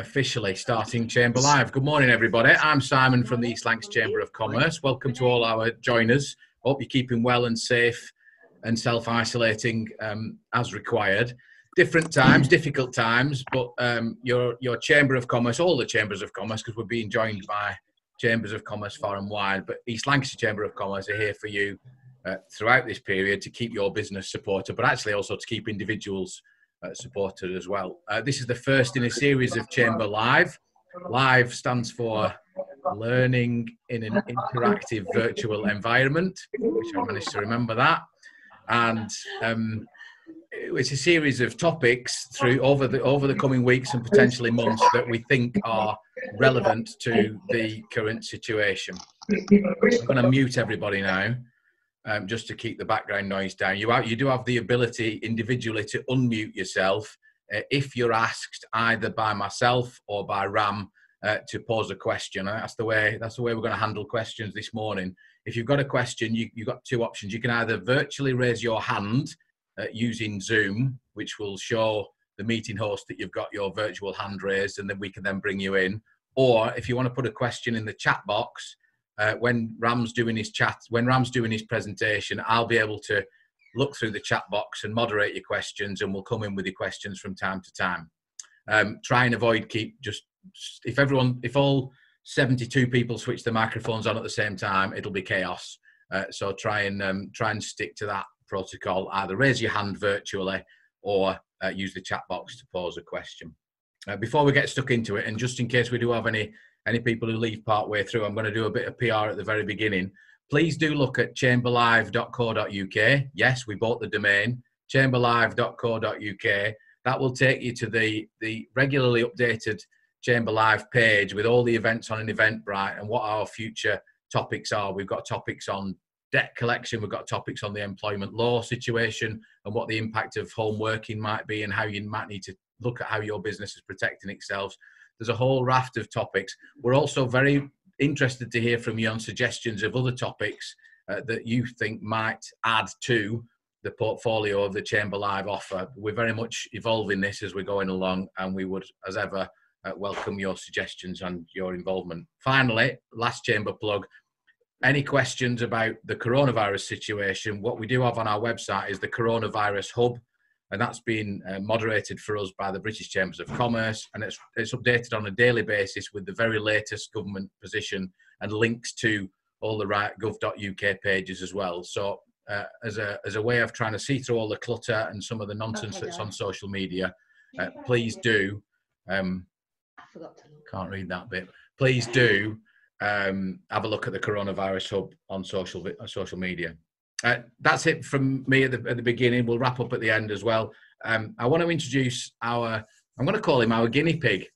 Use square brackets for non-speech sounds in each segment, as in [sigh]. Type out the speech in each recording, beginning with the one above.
officially starting Chamber Live. Good morning, everybody. I'm Simon from the East Lancs Chamber of Commerce. Welcome to all our joiners. Hope you're keeping well and safe and self isolating um, as required. Different times, difficult times, but um, your, your Chamber of Commerce, all the Chambers of Commerce, because we're being joined by Chambers of Commerce far and wide, but East Lancashire Chamber of Commerce are here for you uh, throughout this period to keep your business supported, but actually also to keep individuals uh, supported as well. Uh, this is the first in a series of Chamber Live. Live stands for Learning in an Interactive Virtual Environment, which I managed to remember that. And um, it's a series of topics through over the over the coming weeks and potentially months that we think are relevant to the current situation. I'm going to mute everybody now um, just to keep the background noise down. You, you do have the ability individually to unmute yourself uh, if you're asked either by myself or by Ram uh, to pose a question. And that's the way that's the way we're going to handle questions this morning. If you've got a question, you, you've got two options. You can either virtually raise your hand uh, using Zoom, which will show the meeting host that you've got your virtual hand raised, and then we can then bring you in. Or if you want to put a question in the chat box, uh, when Ram's doing his chat, when Ram's doing his presentation, I'll be able to look through the chat box and moderate your questions, and we'll come in with your questions from time to time. Um, try and avoid keep just if everyone, if all 72 people switch the microphones on at the same time, it'll be chaos. Uh, so try and um, try and stick to that protocol. Either raise your hand virtually or uh, use the chat box to pose a question. Uh, before we get stuck into it, and just in case we do have any any people who leave part way through, I'm going to do a bit of PR at the very beginning. Please do look at chamberlive.co.uk. Yes, we bought the domain, chamberlive.co.uk. That will take you to the, the regularly updated Chamber Live page with all the events on an Eventbrite and what our future topics are. We've got topics on debt collection, we've got topics on the employment law situation and what the impact of home working might be and how you might need to look at how your business is protecting itself. There's a whole raft of topics. We're also very interested to hear from you on suggestions of other topics uh, that you think might add to the portfolio of the Chamber Live offer. We're very much evolving this as we're going along, and we would, as ever, uh, welcome your suggestions and your involvement. Finally, last chamber plug. Any questions about the coronavirus situation? What we do have on our website is the Coronavirus Hub, and that's been uh, moderated for us by the British Chambers of Commerce, and it's it's updated on a daily basis with the very latest government position and links to all the right gov.uk pages as well. So uh, as a as a way of trying to see through all the clutter and some of the nonsense okay, that's on social media, uh, please do. Um, I forgot to look. Can't read that bit. Please do um, have a look at the coronavirus hub on social social media. Uh, that's it from me at the, at the beginning. We'll wrap up at the end as well. Um, I want to introduce our, I'm going to call him our guinea pig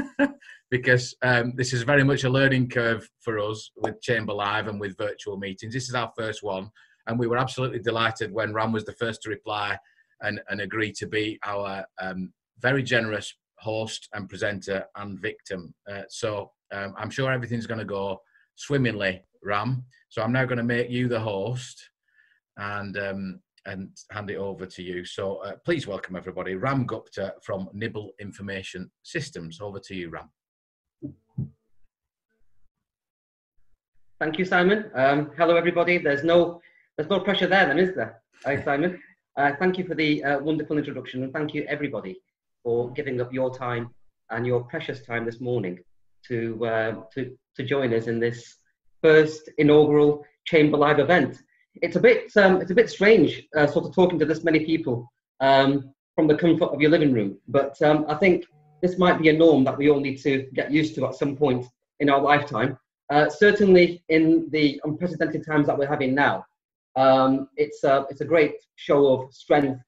[laughs] because um, this is very much a learning curve for us with Chamber Live and with virtual meetings. This is our first one. And we were absolutely delighted when Ram was the first to reply and, and agree to be our um, very generous host and presenter and victim. Uh, so um, I'm sure everything's going to go swimmingly, Ram. So I'm now going to make you the host and um, and hand it over to you. So uh, please welcome everybody, Ram Gupta from Nybble Information Systems. Over to you, Ram. Thank you, Simon. Um, hello, everybody. There's no there's no pressure there, then, is there? Hi, [laughs] Simon. Uh, thank you for the uh, wonderful introduction, and thank you everybody for giving up your time and your precious time this morning to uh, to to join us in this first inaugural Chamber Live event it's a bit um, it's a bit strange uh, sort of talking to this many people um, from the comfort of your living room. But um, I think this might be a norm that we all need to get used to at some point in our lifetime. Uh, certainly in the unprecedented times that we're having now, um, it's a, it's a great show of strength,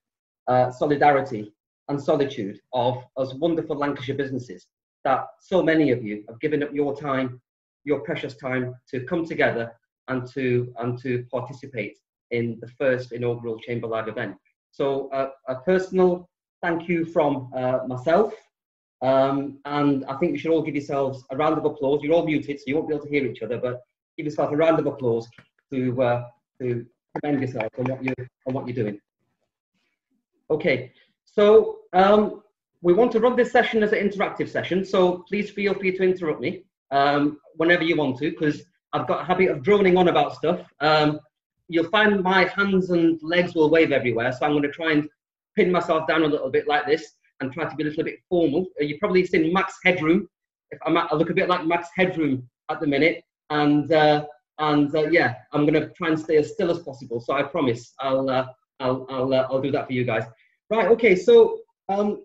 uh, solidarity, and solitude of us wonderful Lancashire businesses that so many of you have given up your time, your precious time to come together and to, and to participate in the first inaugural Chamber Live event. So uh, a personal thank you from uh, myself. Um, and I think we should all give yourselves a round of applause. You're all muted, so you won't be able to hear each other, but give yourself a round of applause to, uh, to commend yourself on what, you, on what you're doing. Okay, so um, we want to run this session as an interactive session, so please feel free to interrupt me um, whenever you want to, because I've got a habit of droning on about stuff. Um, you'll find my hands and legs will wave everywhere, so I'm going to try and pin myself down a little bit like this and try to be a little bit formal. Uh, you've probably seen Max Headroom. If I'm at, I look a bit like Max Headroom at the minute, and uh, and uh, yeah, I'm going to try and stay as still as possible. So I promise I'll uh, I'll I'll, uh, I'll do that for you guys. Right. Okay. So um,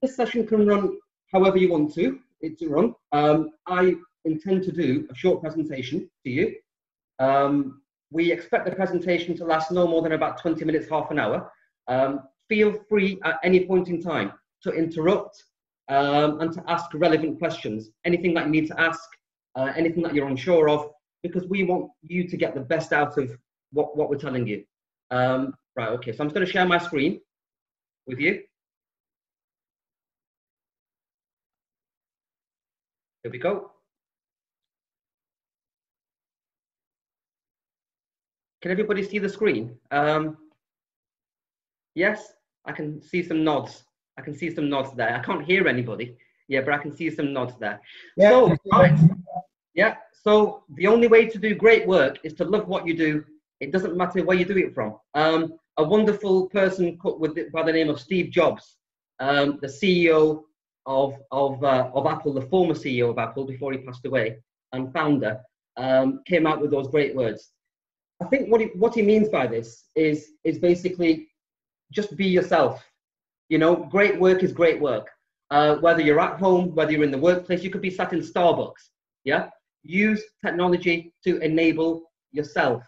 this session can run however you want to it to run. Um, I intend to do a short presentation to you. Um, we expect the presentation to last no more than about 20 minutes, half an hour. Um, feel free at any point in time to interrupt um, and to ask relevant questions. Anything that you need to ask, uh, anything that you're unsure of, because we want you to get the best out of what, what we're telling you. Um, right, okay, so I'm just going to share my screen with you. Here we go. Can everybody see the screen? Um, yes, I can see some nods. I can see some nods there. I can't hear anybody. Yeah, but I can see some nods there. Yeah. So, right. Yeah. So the only way to do great work is to love what you do. It doesn't matter where you do it from. Um, a wonderful person with by the name of Steve Jobs, um, the CEO of of uh, of Apple, the former CEO of Apple before he passed away and founder, um, came out with those great words. I think what he, what he means by this is is basically just be yourself. You know, great work is great work. Uh, whether you're at home, whether you're in the workplace, you could be sat in Starbucks. Yeah, use technology to enable yourself.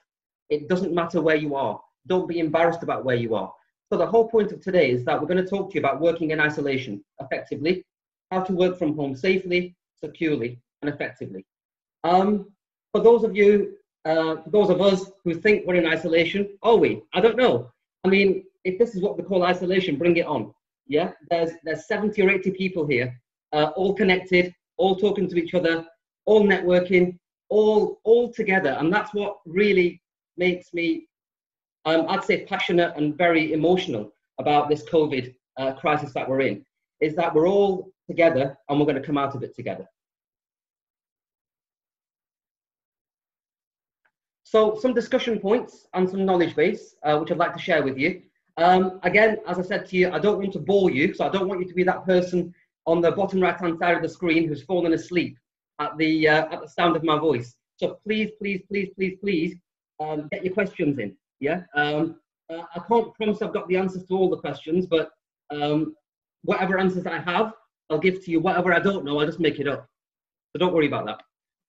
It doesn't matter where you are. Don't be embarrassed about where you are. So the whole point of today is that we're going to talk to you about working in isolation effectively, how to work from home safely, securely, and effectively. Um, for those of you, uh, those of us who think we're in isolation, are we? I don't know. I mean, if this is what we call isolation, bring it on. Yeah, there's there's 70 or 80 people here, uh, all connected, all talking to each other, all networking, all all together, and that's what really makes me, um, I'd say, passionate and very emotional about this COVID uh, crisis that we're in. Is that we're all together and we're going to come out of it together. So some discussion points and some knowledge base, uh, which I'd like to share with you. Um, again, as I said to you, I don't want to bore you, so I don't want you to be that person on the bottom right-hand side of the screen who's fallen asleep at the uh, at the sound of my voice. So please, please, please, please, please, um, get your questions in. Yeah. Um, uh, I can't promise I've got the answers to all the questions, but um, whatever answers I have, I'll give to you. Whatever I don't know, I'll just make it up. So don't worry about that.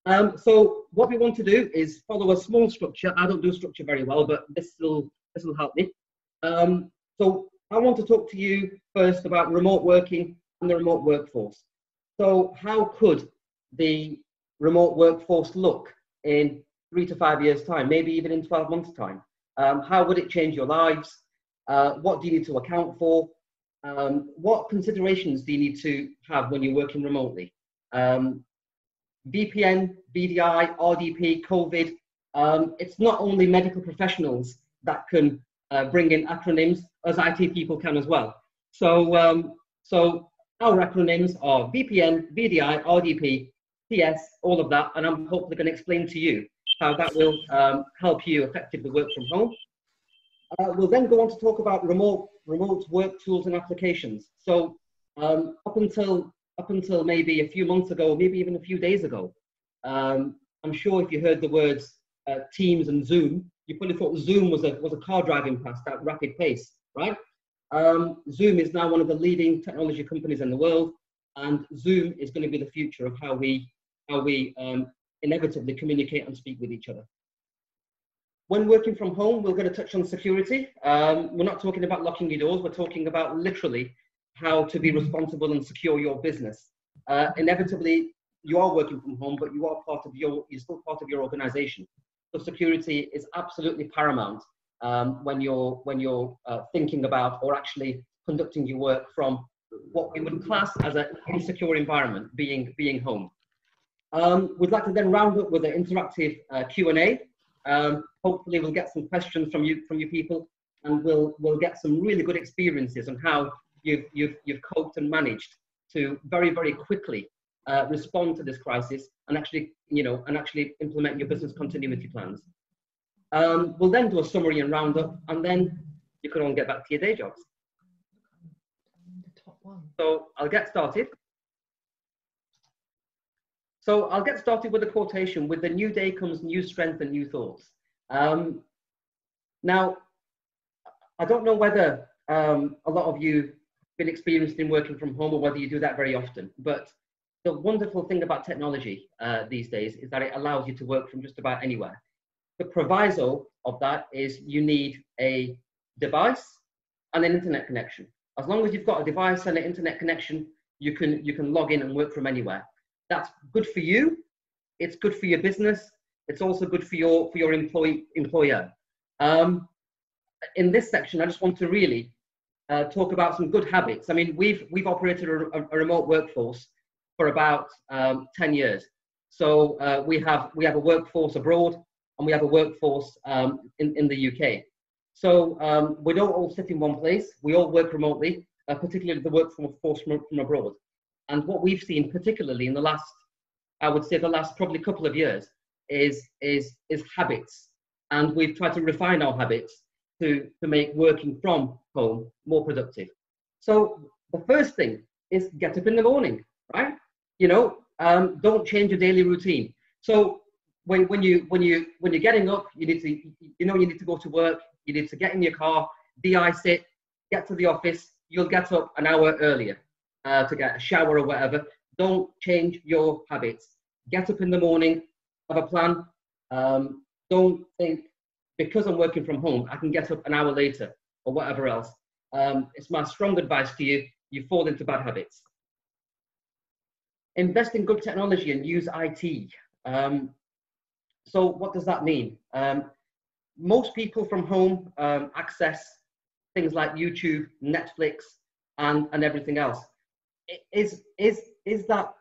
Um, so what we want to do is follow a small structure. I don't do structure very well, but this will this will help me. Um, so I want to talk to you first about remote working and the remote workforce. So how could the remote workforce look in three to five years' time, maybe even in 12 months' time? Um, how would it change your lives? Uh, what do you need to account for? Um, what considerations do you need to have when you're working remotely? Um, VPN, VDI, RDP, COVID, um, it's not only medical professionals that can uh, bring in acronyms, as IT people can as well. So, um, so our acronyms are VPN, VDI, RDP, PS, all of that, and I'm hopefully going to explain to you how that will um, help you effectively work from home. Uh, we'll then go on to talk about remote remote work tools and applications. So um, up until up until maybe a few months ago, maybe even a few days ago, um, I'm sure if you heard the words uh, Teams and Zoom, you probably thought Zoom was a was a car driving past at rapid pace, right? Um, Zoom is now one of the leading technology companies in the world, and Zoom is going to be the future of how we how we um, inevitably communicate and speak with each other. When working from home, we're going to touch on security. Um, we're not talking about locking your doors. We're talking about literally how to be responsible and secure your business. Uh, inevitably, you are working from home, but you are part of your, you're still part of your organization. So security is absolutely paramount um, when you're, when you're uh, thinking about or actually conducting your work from what we would class as an insecure environment, being, being home. Um, we'd like to then round up with an interactive uh, Q&A. Um, hopefully we'll get some questions from you from you people and we'll we'll get some really good experiences on how you've, you've, you've coped and managed to very, very quickly uh, respond to this crisis and actually, you know, and actually implement your business continuity plans. Um, we'll then do a summary and roundup, and then you can all get back to your day jobs. So I'll get started. So I'll get started with a quotation, with the new day comes new strength and new thoughts. Um, now, I don't know whether um, a lot of you been experienced in working from home or whether you do that very often, but the wonderful thing about technology uh, these days is that it allows you to work from just about anywhere. The proviso of that is you need a device and an internet connection. As long as you've got a device and an internet connection, you can, you can log in and work from anywhere. That's good for you. It's good for your business. It's also good for your, for your employee, employer. Um, in this section, I just want to really uh, talk about some good habits. I mean, we've, we've operated a, a remote workforce for about um, 10 years. So uh, we, have, we have a workforce abroad and we have a workforce um, in, in the UK. So um, we don't all sit in one place. We all work remotely, uh, particularly the workforce from, from abroad. And what we've seen, particularly in the last, I would say the last probably couple of years, is, is, is habits. And we've tried to refine our habits to, to make working from home more productive. So the first thing is get up in the morning, right? You know, um, don't change your daily routine. So when, when you when you when you're getting up, you need to you know you need to go to work. You need to get in your car, de-ice it, get to the office. You'll get up an hour earlier uh, to get a shower or whatever. Don't change your habits. Get up in the morning, have a plan. Um, don't think because I'm working from home, I can get up an hour later or whatever else. Um, it's my strong advice to you. You fall into bad habits. Invest in good technology and use IT. Um, so what does that mean? Um, most people from home um, access things like YouTube, Netflix, and, and everything else. Is, is, is, that,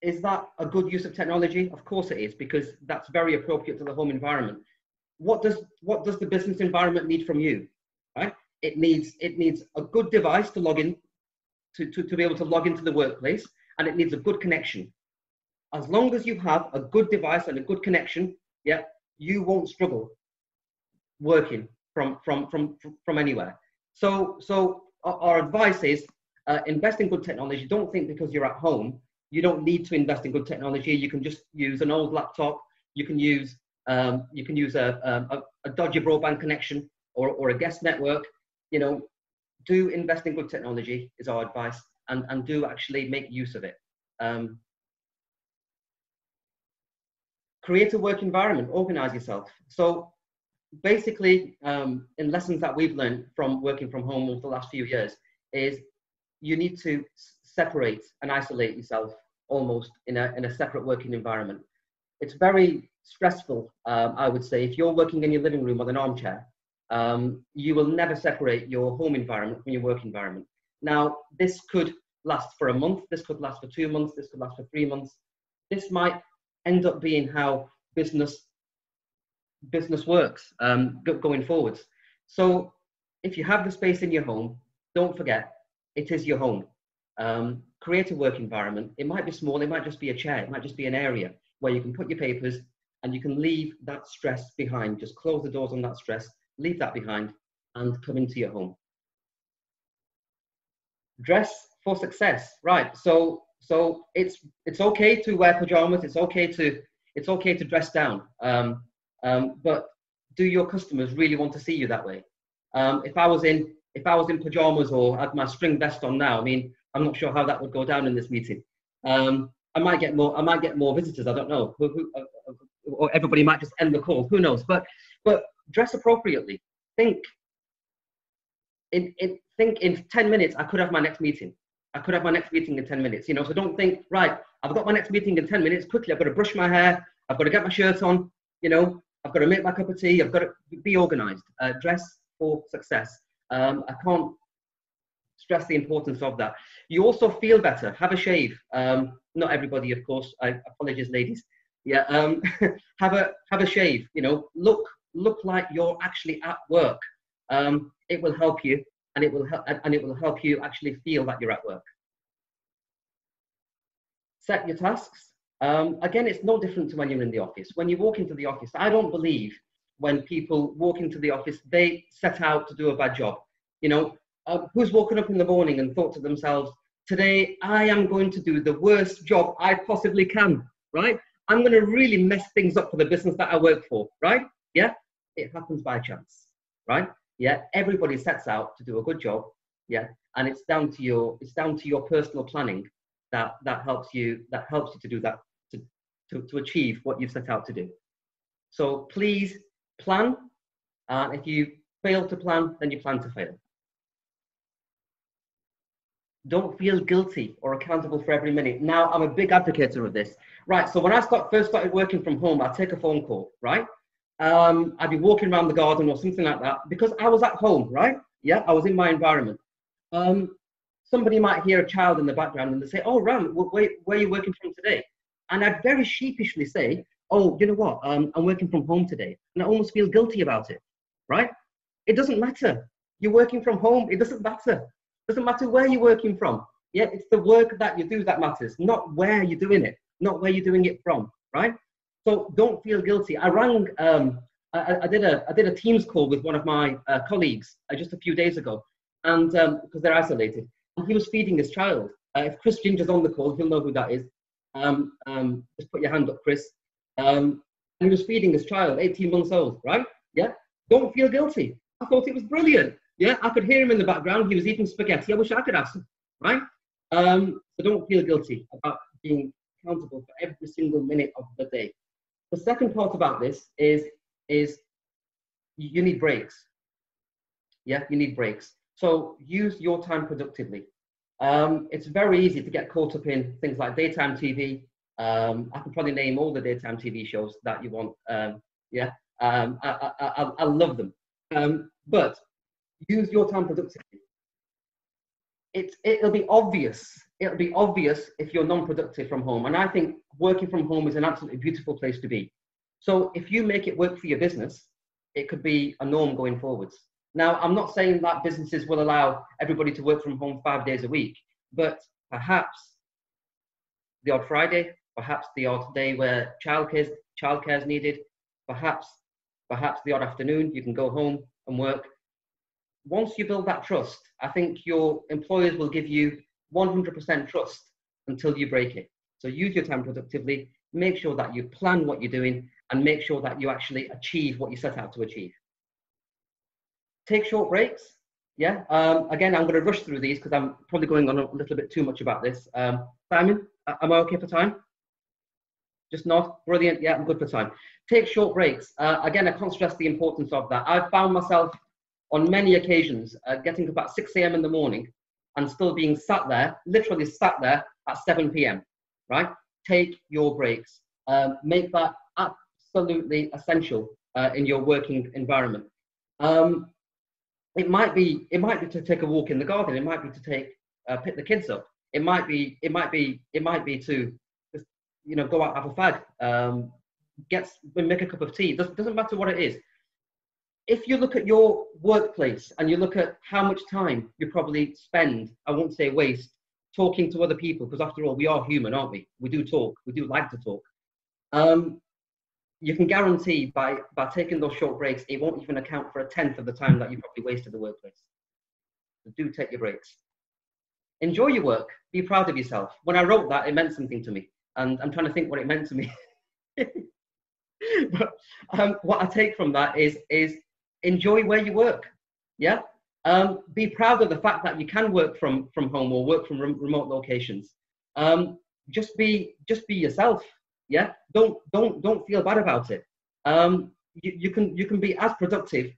is that a good use of technology? Of course it is, because that's very appropriate to the home environment. What does, what does the business environment need from you? It needs, it needs a good device to log in, to, to, to be able to log into the workplace, and it needs a good connection. As long as you have a good device and a good connection, yeah, you won't struggle working from from from from anywhere. So so our, advice is uh, invest in good technology. Don't think because you're at home you don't need to invest in good technology. You can just use an old laptop. You can use um, you can use a, a, a dodgy broadband connection or, or a guest network. You know, do invest in good technology is our advice, and and do actually make use of it. Um, create a work environment, organize yourself. So basically, um, in lessons that we've learned from working from home over the last few years, is you need to separate and isolate yourself almost in a, in a separate working environment. It's very stressful, um, I would say. If you're working in your living room with an armchair, um, you will never separate your home environment from your work environment. Now, this could last for a month, this could last for two months, this could last for three months. This might end up being how business business works um, going forwards. So if you have the space in your home, don't forget it is your home. Um, create a work environment. It might be small, it might just be a chair, it might just be an area where you can put your papers and you can leave that stress behind. Just close the doors on that stress, leave that behind, and come into your home. Dress for success. Right. So so it's it's okay to wear pajamas. It's okay to it's okay to dress down. Um, um, but do your customers really want to see you that way? Um, if I was in if I was in pajamas or had my string vest on now, I mean, I'm not sure how that would go down in this meeting. Um, I might get more. I might get more visitors. I don't know. Who, who, uh, uh or everybody might just end the call. Who knows? But but dress appropriately. Think. In, in think in 10 minutes I could have my next meeting. I could have my next meeting in 10 minutes, you know, so don't think, right, I've got my next meeting in 10 minutes, quickly, I've got to brush my hair, I've got to get my shirt on, you know, I've got to make my cup of tea, I've got to be organized, uh, dress for success. Um, I can't stress the importance of that. You also feel better, have a shave. Um, not everybody, of course, I apologize, ladies. Yeah, um, [laughs] have a have a shave. You know, look look like you're actually at work. Um, it will help you and it will help and it will help you actually feel that you're at work. Set your tasks. Um, again, it's no different to when you're in the office. When you walk into the office, I don't believe when people walk into the office, they set out to do a bad job. You know, uh, who's woken up in the morning and thought to themselves, today I am going to do the worst job I possibly can, right? I'm going to really mess things up for the business that I work for, right? Yeah, it happens by chance, right? Yeah, everybody sets out to do a good job, yeah, and it's down to your it's down to your personal planning that that helps you that helps you to do that to to, to achieve what you've set out to do. So please plan, and if you fail to plan, then you plan to fail. Don't feel guilty or accountable for every minute. Now, I'm a big advocate of this. Right, so when I start, first started working from home, I'd take a phone call, right? Um, I'd be walking around the garden or something like that because I was at home, right? Yeah, I was in my environment. Um, somebody might hear a child in the background and they say, Oh, Ram, where, where are you working from today? And I'd very sheepishly say, Oh, you know what? Um, I'm working from home today. And I almost feel guilty about it, right? It doesn't matter. You're working from home, it doesn't matter. Doesn't matter where you're working from. Yeah, it's the work that you do that matters, not where you're doing it, not where you're doing it from, right? So don't feel guilty. I rang, um, I, I, did a, I did a Teams call with one of my uh, colleagues uh, just a few days ago, and because um, they're isolated, and he was feeding his child. Uh, if Chris Ginger's on the call, he'll know who that is. Um, um, just put your hand up, Chris. Um, and he was feeding his child, 18 months old, right? Yeah. Don't feel guilty. I thought it was brilliant. Yeah, I could hear him in the background. He was eating spaghetti. I wish I could ask him, right? Um, so don't feel guilty about being accountable for every single minute of the day. The second part about this is is you need breaks. Yeah, you need breaks. So use your time productively. Um, it's very easy to get caught up in things like daytime TV. Um, I can probably name all the daytime TV shows that you want. Um, yeah, um, I, I, I, I, love them. Um, but use your time productively. It, it'll be obvious. It'll be obvious if you're non-productive from home. And I think working from home is an absolutely beautiful place to be. So if you make it work for your business, it could be a norm going forwards. Now, I'm not saying that businesses will allow everybody to work from home five days a week, but perhaps the odd Friday, perhaps the odd day where childcare childcare is needed, perhaps perhaps the odd afternoon you can go home and work once you build that trust, I think your employers will give you 100% trust until you break it. So use your time productively, make sure that you plan what you're doing, and make sure that you actually achieve what you set out to achieve. Take short breaks. Yeah. Um, again, I'm going to rush through these because I'm probably going on a little bit too much about this. Um, Simon, am I okay for time? Just not brilliant. Yeah, I'm good for time. Take short breaks. Uh, again, I can't stress the importance of that. I've found myself on many occasions uh, getting up at 6 a.m. in the morning and still being sat there, literally sat there at 7 p.m. Right? Take your breaks. Um, make that absolutely essential uh, in your working environment. Um, it might be it might be to take a walk in the garden. It might be to take uh, pick the kids up. It might be it might be it might be to just, you know go out have a fag, um, get make a cup of tea. Doesn't doesn't matter what it is if you look at your workplace and you look at how much time you probably spend, I won't say waste, talking to other people, because after all, we are human, aren't we? We do talk, we do like to talk. Um, you can guarantee by, by taking those short breaks, it won't even account for a tenth of the time that you probably wasted the workplace. So do take your breaks. Enjoy your work. Be proud of yourself. When I wrote that, it meant something to me. And I'm trying to think what it meant to me. [laughs] but um, what I take from that is, is enjoy where you work. Yeah. Um, be proud of the fact that you can work from from home or work from remote locations. Um, just be just be yourself. Yeah. Don't don't don't feel bad about it. Um, you, you can you can be as productive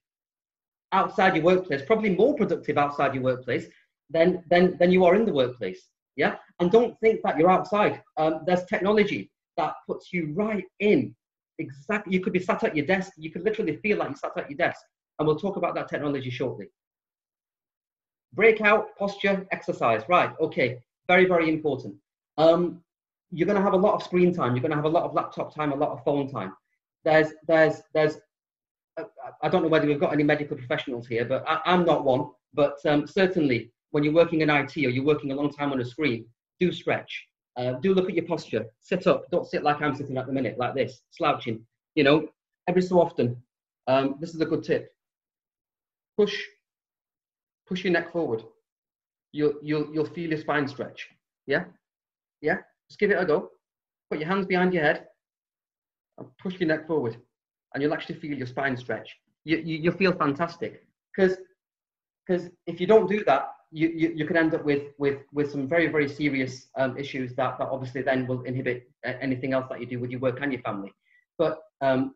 outside your workplace, probably more productive outside your workplace than than than you are in the workplace. Yeah. And don't think that you're outside. Um, there's technology that puts you right in exactly. You could be sat at your desk. You could literally feel like you sat at your desk and we'll talk about that technology shortly. Breakout, posture, exercise. Right, okay, very, very important. Um, you're going to have a lot of screen time. You're going to have a lot of laptop time, a lot of phone time. There's, there's, there's. Uh, I don't know whether we've got any medical professionals here, but I, am not one. but um, certainly when you're working in IT or you're working a long time on a screen, do stretch. Uh, do look at your posture. Sit up. Don't sit like I'm sitting at the minute, like this, slouching. You know, every so often. Um, this is a good tip. Push, push your neck forward. You'll you'll you'll feel your spine stretch. Yeah, yeah. Just give it a go. Put your hands behind your head and push your neck forward, and you'll actually feel your spine stretch. You you you'll feel fantastic because because if you don't do that, you, you, you can end up with, with, with some very, very serious um, issues that, that obviously then will inhibit anything else that you do with your work and your family. But um,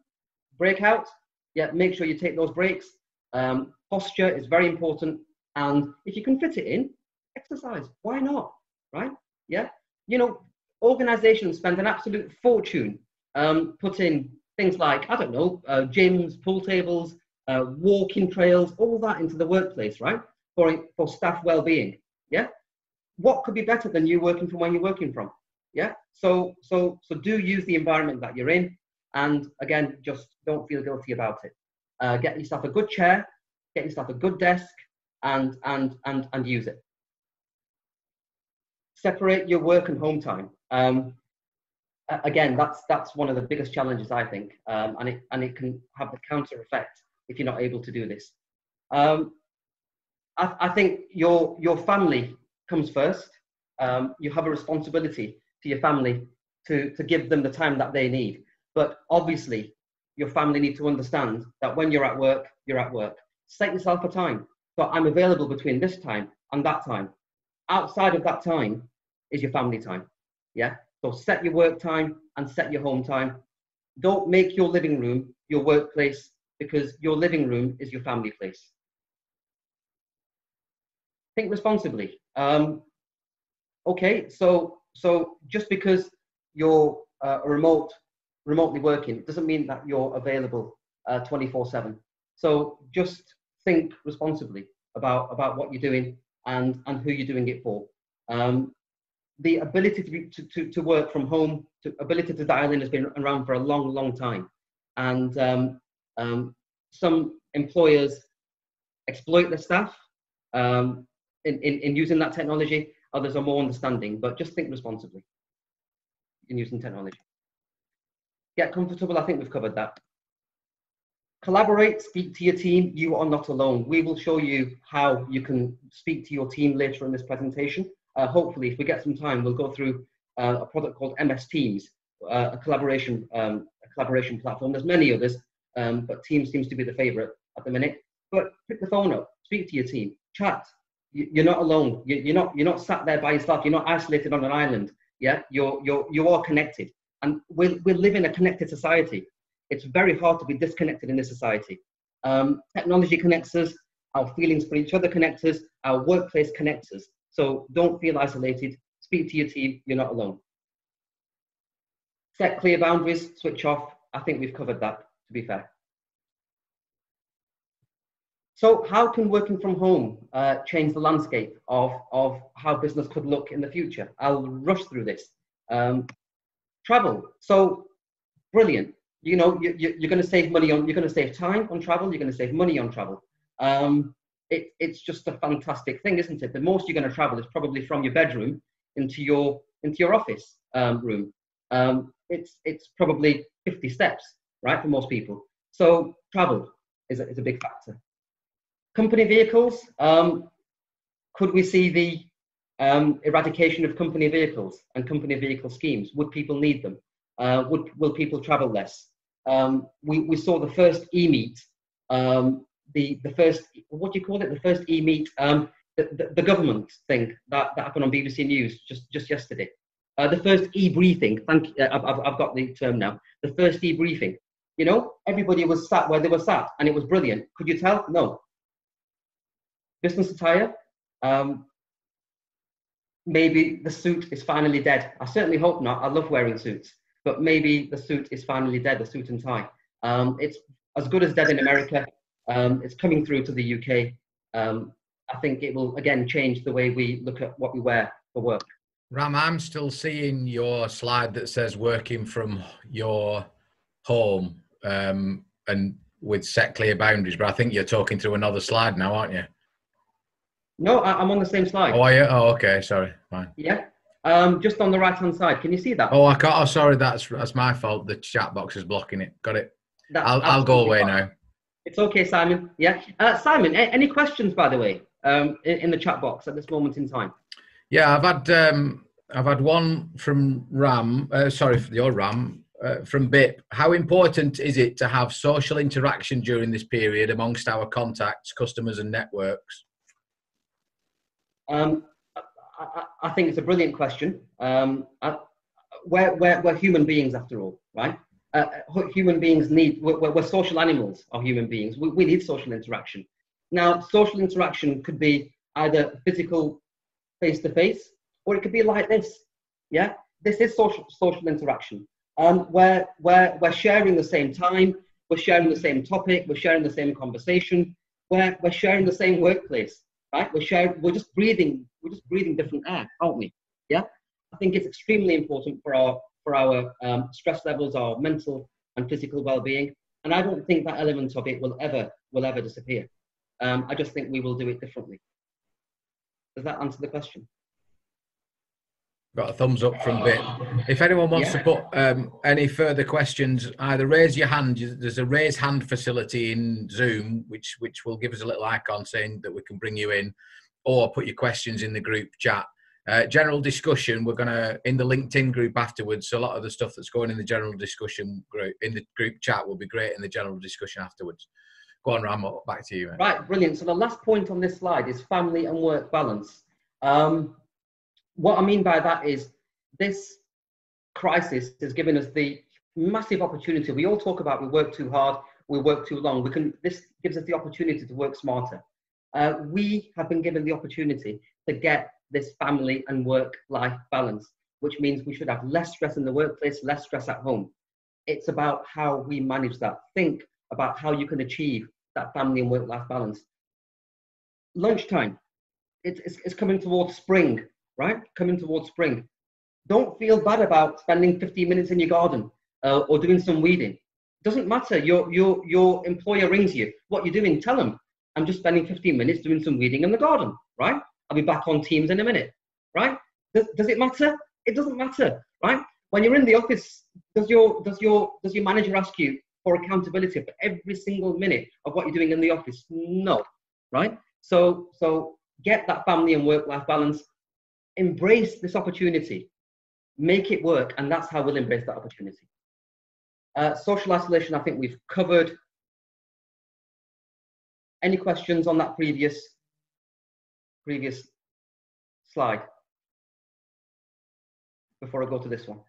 breakout, yeah, make sure you take those breaks. Um, posture is very important. And if you can fit it in, exercise. Why not? Right? Yeah. You know, organizations spend an absolute fortune um, putting things like, I don't know, uh, gyms, pool tables, uh, walking trails, all that into the workplace, right? for, for staff well-being. Yeah. What could be better than you working from where you're working from? Yeah. So so so do use the environment that you're in, and again, just don't feel guilty about it. Uh, get yourself a good chair, get yourself a good desk, and and and and use it. Separate your work and home time. Um, again, that's that's one of the biggest challenges I think, um, and it and it can have the counter effect if you're not able to do this. Um, I, I think your your family comes first. Um, you have a responsibility to your family to, to give them the time that they need. But obviously, your family need to understand that when you're at work, you're at work. Set yourself a time. So I'm available between this time and that time. Outside of that time is your family time. Yeah. So set your work time and set your home time. Don't make your living room your workplace because your living room is your family place think responsibly. Um, okay, so so just because you're uh, remote, remotely working, doesn't mean that you're available 24/7. Uh, so just think responsibly about about what you're doing and and who you're doing it for. Um, the ability to, be, to, to, to, work from home, to ability to dial in has been around for a long, long time. And um, um, some employers exploit their staff. Um, in, in, in using that technology. Others are more understanding, but just think responsibly in using technology. Get comfortable, I think we've covered that. Collaborate, speak to your team. You are not alone. We will show you how you can speak to your team later in this presentation. Uh, hopefully, if we get some time, we'll go through uh, a product called MS Teams, uh, a collaboration um, a collaboration platform. There's many others, um, but Teams seems to be the favorite at the minute. But pick the phone up, speak to your team, chat, you're not alone. You're not you're not sat there by yourself. You're not isolated on an island. Yeah, you're you're you are connected, and we we live in a connected society. It's very hard to be disconnected in this society. Um, technology connects us. Our feelings for each other connect us. Our workplace connects us. So don't feel isolated. Speak to your team. You're not alone. Set clear boundaries. Switch off. I think we've covered that. To be fair. So how can working from home uh, change the landscape of, of how business could look in the future? I'll rush through this. Um, travel. So brilliant. You know, you, you, are going to save money on, you're going to save time on travel. You're going to save money on travel. Um, it, it's just a fantastic thing, isn't it? The most you're going to travel is probably from your bedroom into your into your office um, room. Um, it's it's probably 50 steps, right, for most people. So travel is a, is a big factor. Company vehicles, um, could we see the um, eradication of company vehicles and company vehicle schemes? Would people need them? Uh, would, will people travel less? Um, we, we saw the first e-meet, um, the, the first, what do you call it? The first e-meet, um, the, the, the, government thing that, that happened on BBC News just, just yesterday. Uh, the first e-briefing, thank you, uh, I've, I've got the term now. The first e-briefing. You know, everybody was sat where they were sat and it was brilliant. Could you tell? No business attire. Um, maybe the suit is finally dead. I certainly hope not. I love wearing suits, but maybe the suit is finally dead, the suit and tie. Um, it's as good as dead in America. Um, it's coming through to the UK. Um, I think it will again change the way we look at what we wear for work. Ram, I'm still seeing your slide that says working from your home um, and with set clear boundaries, but I think you're talking through another slide now, aren't you? No, I, am on the same slide. Oh, are you? Oh, okay. Sorry. Fine. Yeah. Um, just on the right hand side. Can you see that? Oh, I can't. Oh, sorry. That's that's my fault. The chat box is blocking it. Got it. That's I'll I'll go away fine. now. It's okay, Simon. Yeah. Uh, Simon, a- any questions, by the way, um, in, in the chat box at this moment in time? Yeah, I've had um, I've had one from Ram. Uh, sorry for your Ram uh, from BIP. How important is it to have social interaction during this period amongst our contacts, customers, and networks? Um, I, I, think it's a brilliant question. Um, I, we're, we're, we're human beings after all, right? Uh, human beings need, we're, we're social animals, are human beings. We, we need social interaction. Now, social interaction could be either physical face to face, or it could be like this. Yeah, this is social social interaction. Um, where we're sharing the same time, we're sharing the same topic, we're sharing the same conversation, we're we're sharing the same workplace, right? We're sharing, we're just breathing, we're just breathing different air, aren't we? Yeah, I think it's extremely important for our for our um, stress levels, our mental and physical well-being, and I don't think that element of it will ever will ever disappear. Um, I just think we will do it differently. Does that answer the question? Got a thumbs up from BIP. If anyone wants Yeah. to put um, any further questions, either raise your hand. There's a raise hand facility in Zoom, which which will give us a little icon saying that we can bring you in, or put your questions in the group chat. Uh, general discussion. We're gonna in the LinkedIn group afterwards. So a lot of the stuff that's going in the general discussion group in the group chat will be great in the general discussion afterwards. Go on, Ram. Back to you. mate. Right, brilliant. So the last point on this slide is family and work balance. Um, what I mean by that is this crisis has given us the massive opportunity. We all talk about we work too hard, we work too long. We can. This gives us the opportunity to work smarter. Uh, we have been given the opportunity to get this family and work-life balance, which means we should have less stress in the workplace, less stress at home. It's about how we manage that. Think about how you can achieve that family and work-life balance. Lunchtime, it's, it's coming towards spring, right? Coming towards spring. Don't feel bad about spending 15 minutes in your garden uh, or doing some weeding. Doesn't matter. Your, your, your employer rings you. What you're doing, tell them, I'm just spending 15 minutes doing some weeding in the garden, right? I'll be back on Teams in a minute, right? Does, does it matter? It doesn't matter, right? When you're in the office, does your, does your, does your manager ask you for accountability for every single minute of what you're doing in the office? No, right? So, so get that family and work-life balance. Embrace this opportunity. Make it work, and that's how we'll embrace that opportunity. Uh, social isolation, I think we've covered. Any questions on that previous previous slide before I go to this one?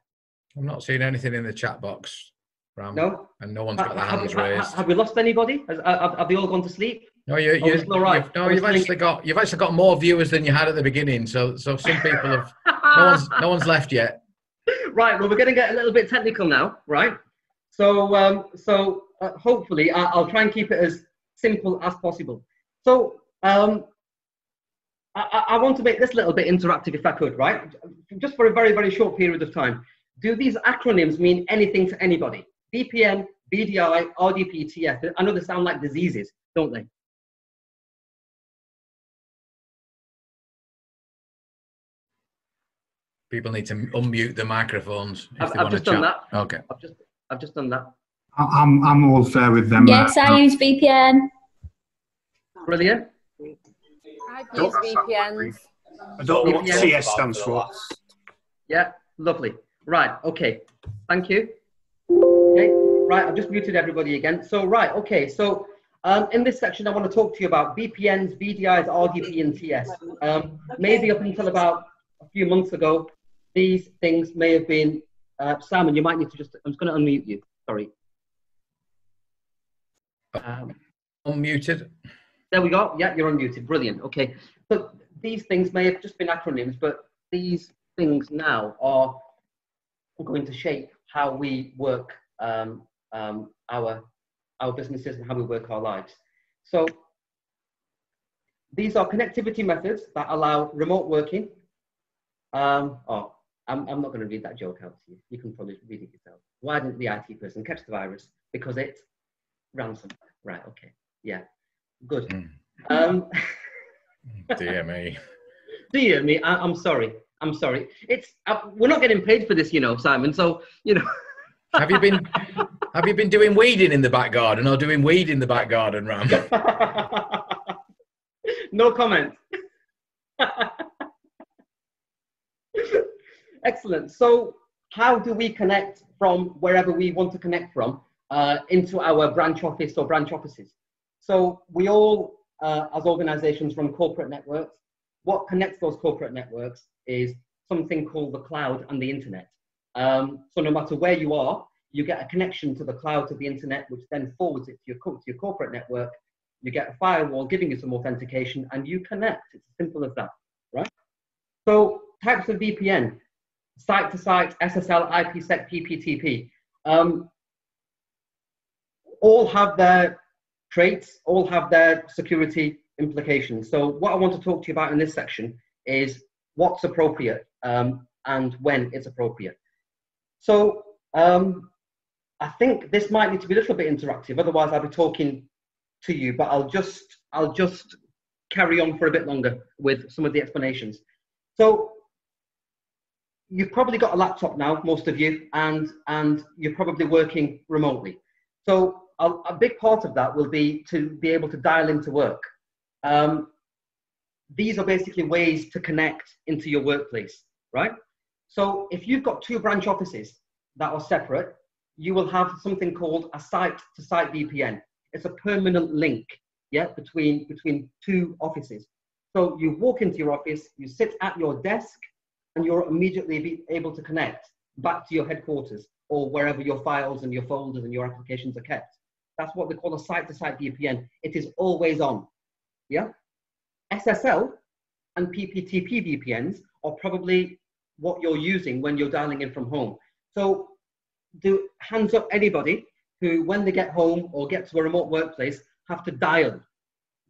I'm not seeing anything in the chat box, Ram. No. And no one's got their Have, hands have- raised. have we lost anybody? Has, have, have they all gone to sleep? No, you, Oh, you, still all right. you've, no, you've actually got you've actually got more viewers than you had at the beginning. So, so some people have no one's no one's left yet. [laughs] right. Well, we're going to get a little bit technical now, right? So, um, so uh, hopefully, I, I'll try and keep it as simple as possible. So, um, I, I- want to make this a little bit interactive, if I could, right? Just for a very, very short period of time. Do these acronyms mean anything to anybody? VPN, VDI, RDP, TF. I know they sound like diseases, don't they? People need to unmute the microphones if I've- they I've want to just done chat. Okay. I've just, I've just done that. I- I'm I'm all fair with them. Yes, uh, I use VPN. Brilliant. I Don't- use VPNs. I don't know what CS stands for. Yeah, lovely. Right, okay. Thank you. Okay, right, I've just muted everybody again. So, right, okay, so um, in this section, I want to talk to you about VPNs, VDIs, RDP, and TS. Um, maybe up until about a few months ago, these things may have been, uh, Simon, you might need to just, I'm just going to unmute you. Sorry. Um, Unmuted. there we go. Yeah, you're unmuted. Brilliant. Okay. So these things may have just been acronyms, but these things now are going to shape how we work um, um, our our businesses and how we work our lives. So these are connectivity methods that allow remote working. Um, oh, I'm, I'm not going to read that joke out to you. You can probably read it yourself. Why didn't the IT person catch the virus? Because it's ransom. Right. Okay. Yeah. Good. Mm. Um, [laughs] Dear me. Dear me, I, I'm sorry. I'm sorry. It's uh, we're not getting paid for this, you know, Simon. So you know. [laughs] Have you been have you been doing weeding in the back garden or doing weed in the back garden, Ram? [laughs] no comment. Excellent. So, how do we connect from wherever we want to connect from uh, into our branch office or branch offices? So, we all, uh, as organizations, run corporate networks. What connects those corporate networks is something called the cloud and the internet. Um, so, no matter where you are, you get a connection to the cloud, to the internet, which then forwards it to your, to your corporate network. You get a firewall giving you some authentication, and you connect. It's as simple as that, right? So, types of VPN site to site, SSL, IPsec, PPTP, um, all have their traits, all have their security implications. So what I want to talk to you about in this section is what's appropriate um, and when it's appropriate. So um, I think this might need to be a little bit interactive, otherwise I'll be talking to you, but I'll just, I'll just carry on for a bit longer with some of the explanations. So you've probably got a laptop now, most of you, and, and you're probably working remotely. So a, a big part of that will be to be able to dial into work. Um, these are basically ways to connect into your workplace, right? So if you've got two branch offices that are separate, you will have something called a site-to-site VPN. It's a permanent link, yeah, between, between two offices. So you walk into your office, you sit at your desk, and you're immediately be able to connect back to your headquarters or wherever your files and your folders and your applications are kept. That's what they call a site-to-site VPN. It is always on. Yeah. SSL and PPTP VPNs are probably what you're using when you're dialing in from home. So, do hands up anybody who, when they get home or get to a remote workplace, have to dial,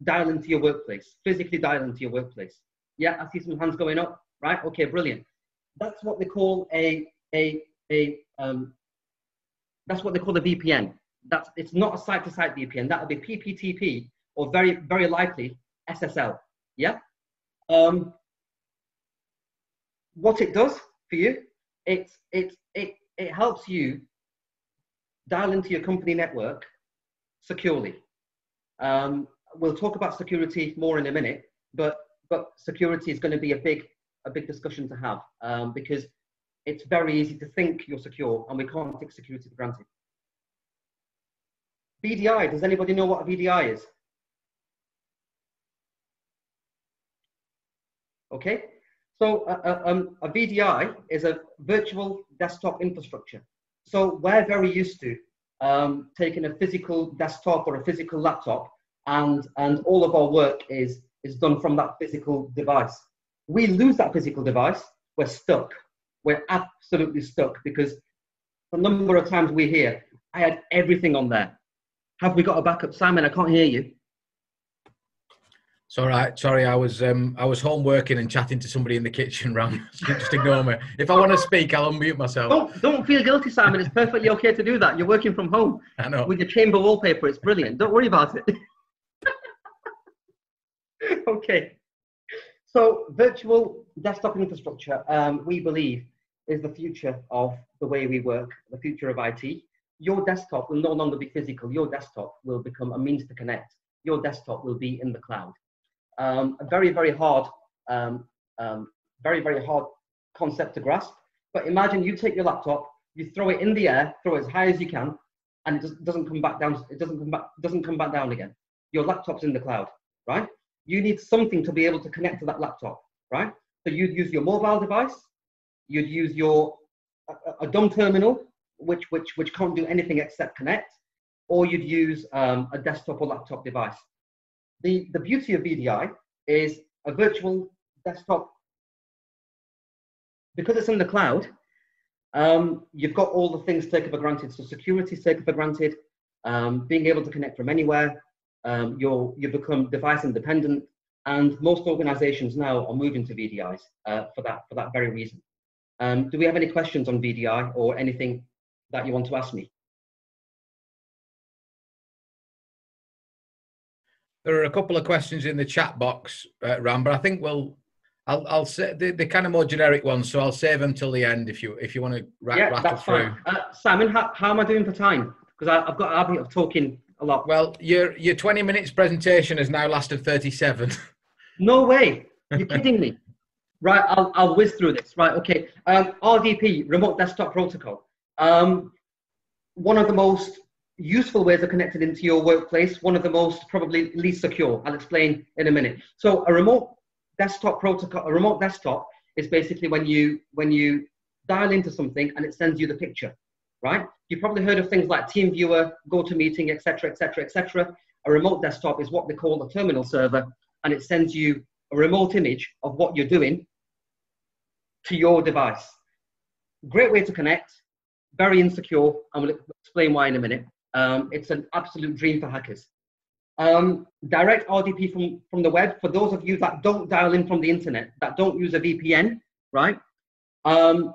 dial into your workplace, physically dial into your workplace. Yeah, I see some hands going up right? Okay, brilliant. That's what they call a a a um, that's what they call a VPN. That's it's not a site-to-site VPN. That'll be PPTP or very very likely SSL. Yeah. Um, what it does for you, it it it it helps you dial into your company network securely. Um, we'll talk about security more in a minute, but but security is going to be a big a big discussion to have um, because it's very easy to think you're secure and we can't take security for granted. VDI, does anybody know what a VDI is? Okay, so uh, uh um, a VDI is a virtual desktop infrastructure. So we're very used to um, taking a physical desktop or a physical laptop and, and all of our work is, is done from that physical device we lose that physical device, we're stuck. We're absolutely stuck because the number of times we hear, I had everything on there. Have we got a backup? Simon, I can't hear you. It's all right. Sorry, I was um, I was home working and chatting to somebody in the kitchen. [laughs] Ram, just ignore me. If I want to speak, I'll unmute myself. Don't don't feel guilty, Simon. It's perfectly okay to do that. You're working from home. I know. With your chamber wallpaper, it's brilliant. Don't worry about it. [laughs] okay. So virtual desktop infrastructure, um, we believe, is the future of the way we work, the future of IT. Your desktop will no longer be physical. Your desktop will become a means to connect. Your desktop will be in the cloud. Um, a very, very hard, um, um very, very hard concept to grasp. But imagine you take your laptop, you throw it in the air, throw it as high as you can, and it doesn't come back down. It doesn't come back. Doesn't come back down again. Your laptop's in the cloud, right? You need something to be able to connect to that laptop, right? So you'd use your mobile device, you'd use your a, a dumb terminal, which which which can't do anything except connect, or you'd use um, a desktop or laptop device. The the beauty of VDI is a virtual desktop because it's in the cloud. Um, you've got all the things taken for granted. So security taken for granted. Um, being able to connect from anywhere, um, you're, you become device independent, and most organizations now are moving to VDIs uh, for, that, for that very reason. Um, do we have any questions on VDI or anything that you want to ask me? There are a couple of questions in the chat box, uh, Ram, but I think we'll. I'll, I'll say the, the kind of more generic ones, so I'll save them till the end if you if you want to ra- yeah, rattle that's through. fine. Uh, Simon, how, how am I doing for time? Because I've got a habit of talking a lot. Well, your your 20 minutes presentation has now lasted 37. [laughs] No way. You're kidding me. Right, I'll, I'll whiz through this. Right, okay. Um, RDP, Remote Desktop Protocol. Um, one of the most useful ways of connecting into your workplace, one of the most probably least secure. I'll explain in a minute. So a remote desktop protocol, a remote desktop is basically when you when you dial into something and it sends you the picture, right? You've probably heard of things like TeamViewer, GoToMeeting, etc., etc., etc. A remote desktop is what they call a terminal server, and it sends you a remote image of what you're doing to your device. Great way to connect, very insecure, and we'll explain why in a minute. Um, it's an absolute dream for hackers. Um, direct RDP from, from the web, for those of you that don't dial in from the internet, that don't use a VPN, right? Um,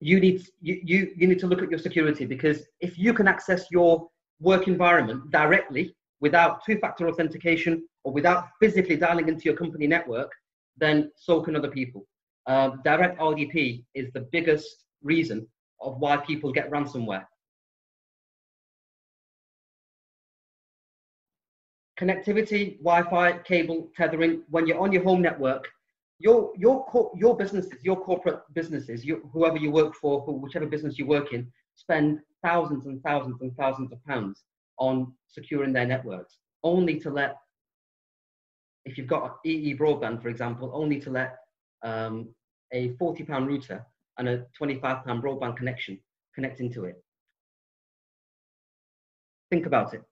you need, you, you, you need to look at your security because if you can access your work environment directly without two-factor authentication or without physically dialing into your company network, then so can other people. Uh, direct RDP is the biggest reason of why people get ransomware. Connectivity, Wi-Fi, cable, tethering. When you're on your home network, your your co- your businesses, your corporate businesses, you, whoever you work for, whichever business you work in, spend thousands and thousands and thousands of pounds on securing their networks, only to let, if you've got EE broadband, for example, only to let um, a 40 pound router and a 25 pound broadband connection connect into it. Think about it.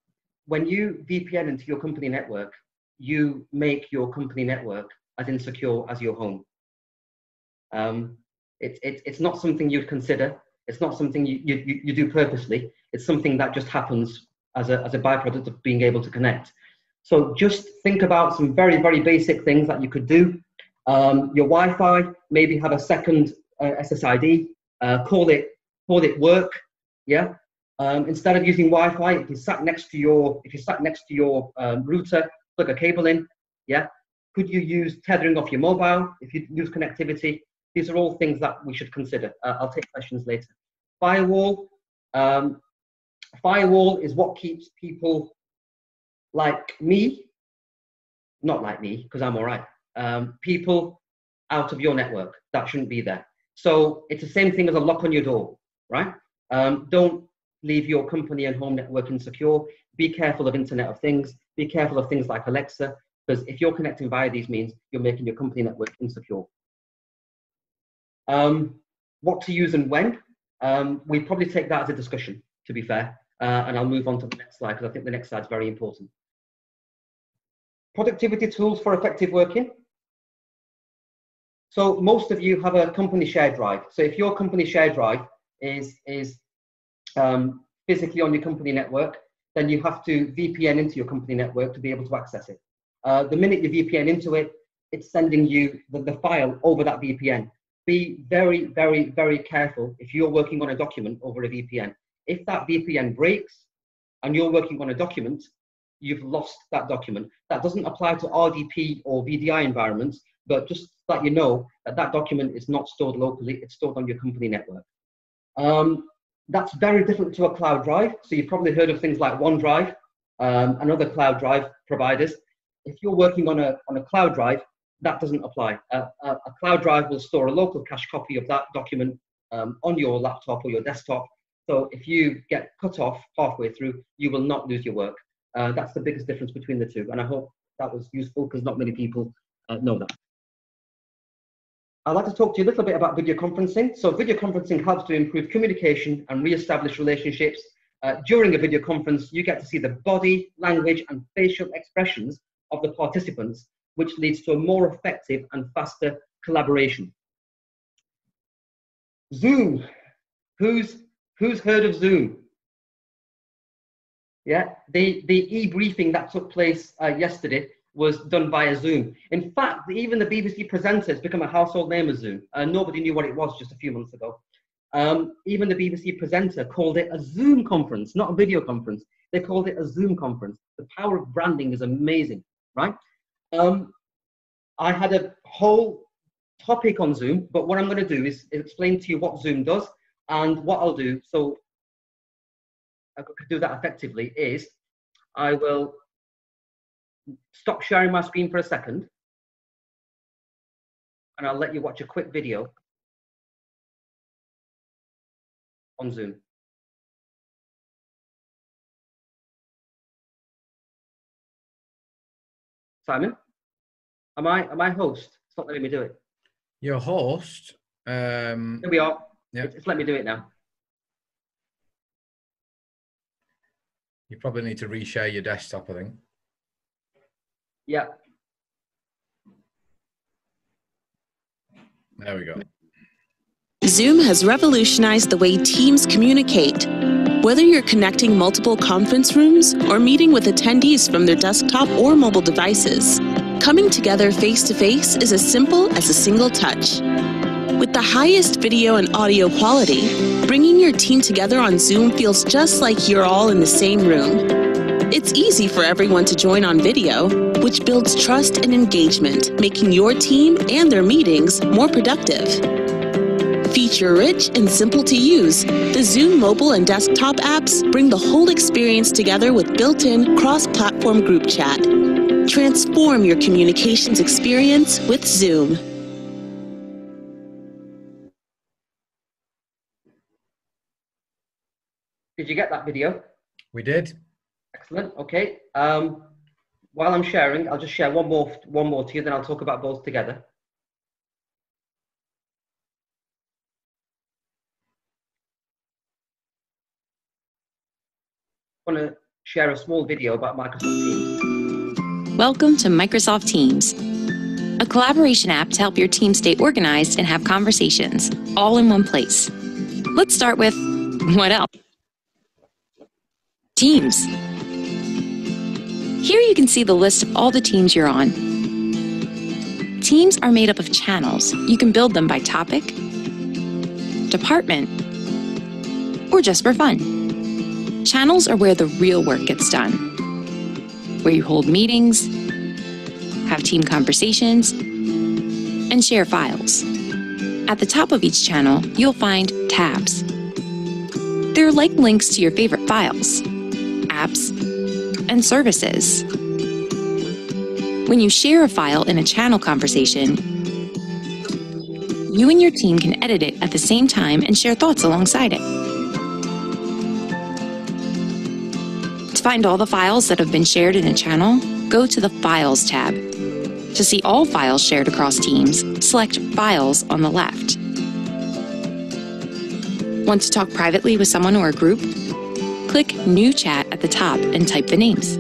When you VPN into your company network, you make your company network as insecure as your home. Um, it's it, it's not something you'd consider. It's not something you, you, you do purposely. It's something that just happens as a, as a byproduct of being able to connect. So just think about some very, very basic things that you could do. Um, your Wi-Fi, maybe have a second uh, SSID, uh, call it call it work, yeah. Um, instead of using Wi-Fi, if you sat next to your if you sat next to your um, router, plug a cable in, yeah. Could you use tethering off your mobile if you use connectivity? These are all things that we should consider. Uh, I'll take questions later. Firewall, um, firewall is what keeps people like me, not like me because I'm all right. Um, people out of your network that shouldn't be there. So it's the same thing as a lock on your door, right? Um, don't leave your company and home network insecure. Be careful of Internet of Things. Be careful of things like Alexa, because if you're connecting via these means, you're making your company network insecure. Um, what to use and when? Um, we probably take that as a discussion, to be fair. Uh, and I'll move on to the next slide because I think the next slide is very important. Productivity tools for effective working. So most of you have a company share drive. So if your company share drive is, is um, physically on your company network, then you have to VPN into your company network to be able to access it. Uh, the minute you VPN into it, it's sending you the, the file over that VPN. Be very, very, very careful if you're working on a document over a VPN. If that VPN breaks and you're working on a document, you've lost that document. That doesn't apply to RDP or VDI environments, but just that you know that that document is not stored locally, it's stored on your company network. Um, that's very different to a cloud drive. So you've probably heard of things like OneDrive um, and other cloud drive providers. If you're working on a, on a cloud drive, that doesn't apply. Uh, a, a, cloud drive will store a local cache copy of that document um, on your laptop or your desktop. So if you get cut off halfway through, you will not lose your work. Uh, that's the biggest difference between the two. And I hope that was useful because not many people uh, know that. I'd like to talk to you a little bit about video conferencing. So video conferencing helps to improve communication and re-establish relationships. Uh, during a video conference, you get to see the body, language, and facial expressions of the participants, which leads to a more effective and faster collaboration. Zoom. Who's, who's heard of Zoom? Yeah, the, the e-briefing that took place uh, yesterday was done via Zoom. In fact, even the BBC presenter has become a household name as Zoom. Uh, nobody knew what it was just a few months ago. Um, even the BBC presenter called it a Zoom conference, not a video conference. They called it a Zoom conference. The power of branding is amazing, right? Um, I had a whole topic on Zoom, but what I'm going to do is explain to you what Zoom does and what I'll do. So I could do that effectively is I will stop sharing my screen for a second and I'll let you watch a quick video on Zoom. Simon, am I am I host? It's not letting me do it. Your host. Um, Here we are. Yeah. It's, it's let me do it now. you probably need to reshare your desktop, I think. Yeah. There we go. Zoom has revolutionized the way teams communicate. Whether you're connecting multiple conference rooms or meeting with attendees from their desktop or mobile devices, coming together face to face is as simple as a single touch. With the highest video and audio quality, bringing your team together on Zoom feels just like you're all in the same room. It's easy for everyone to join on video, which builds trust and engagement, making your team and their meetings more productive. Feature rich and simple to use, the Zoom mobile and desktop apps bring the whole experience together with built in cross platform group chat. Transform your communications experience with Zoom. Did you get that video? We did. Excellent. Okay. Um, while I'm sharing, I'll just share one more one more to you, then I'll talk about both together. Want to share a small video about Microsoft Teams. Welcome to Microsoft Teams, a collaboration app to help your team stay organized and have conversations all in one place. Let's start with what else? Teams. Here you can see the list of all the teams you're on. Teams are made up of channels. You can build them by topic, department, or just for fun. Channels are where the real work gets done, where you hold meetings, have team conversations, and share files. At the top of each channel, you'll find tabs. They're like links to your favorite files, apps, and services. When you share a file in a channel conversation, you and your team can edit it at the same time and share thoughts alongside it. Find all the files that have been shared in a channel, go to the Files tab. To see all files shared across teams, select Files on the left. Want to talk privately with someone or a group? Click New Chat at the top and type the names.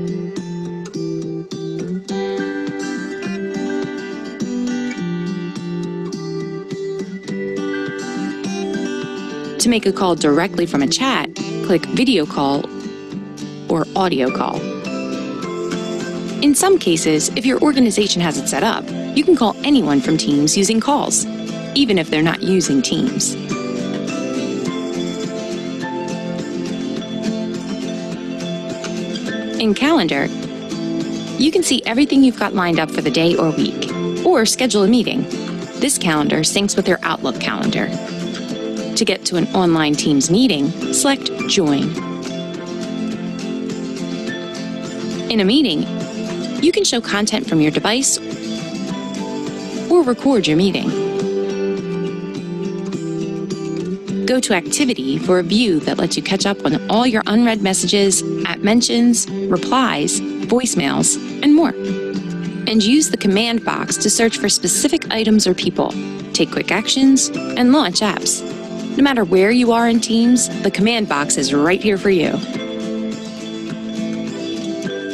To make a call directly from a chat, click Video Call or Audio Call. In some cases, if your organization has it set up, you can call anyone from Teams using calls, even if they're not using Teams. In Calendar, you can see everything you've got lined up for the day or week, or schedule a meeting. This calendar syncs with your Outlook calendar. To get to an online Teams meeting, select Join. In a meeting, you can show content from your device or record your meeting. Go to Activity for a view that lets you catch up on all your unread messages, at mentions, replies, voicemails, and more. And use the command box to search for specific items or people, take quick actions, and launch apps. No matter where you are in Teams, the command box is right here for you.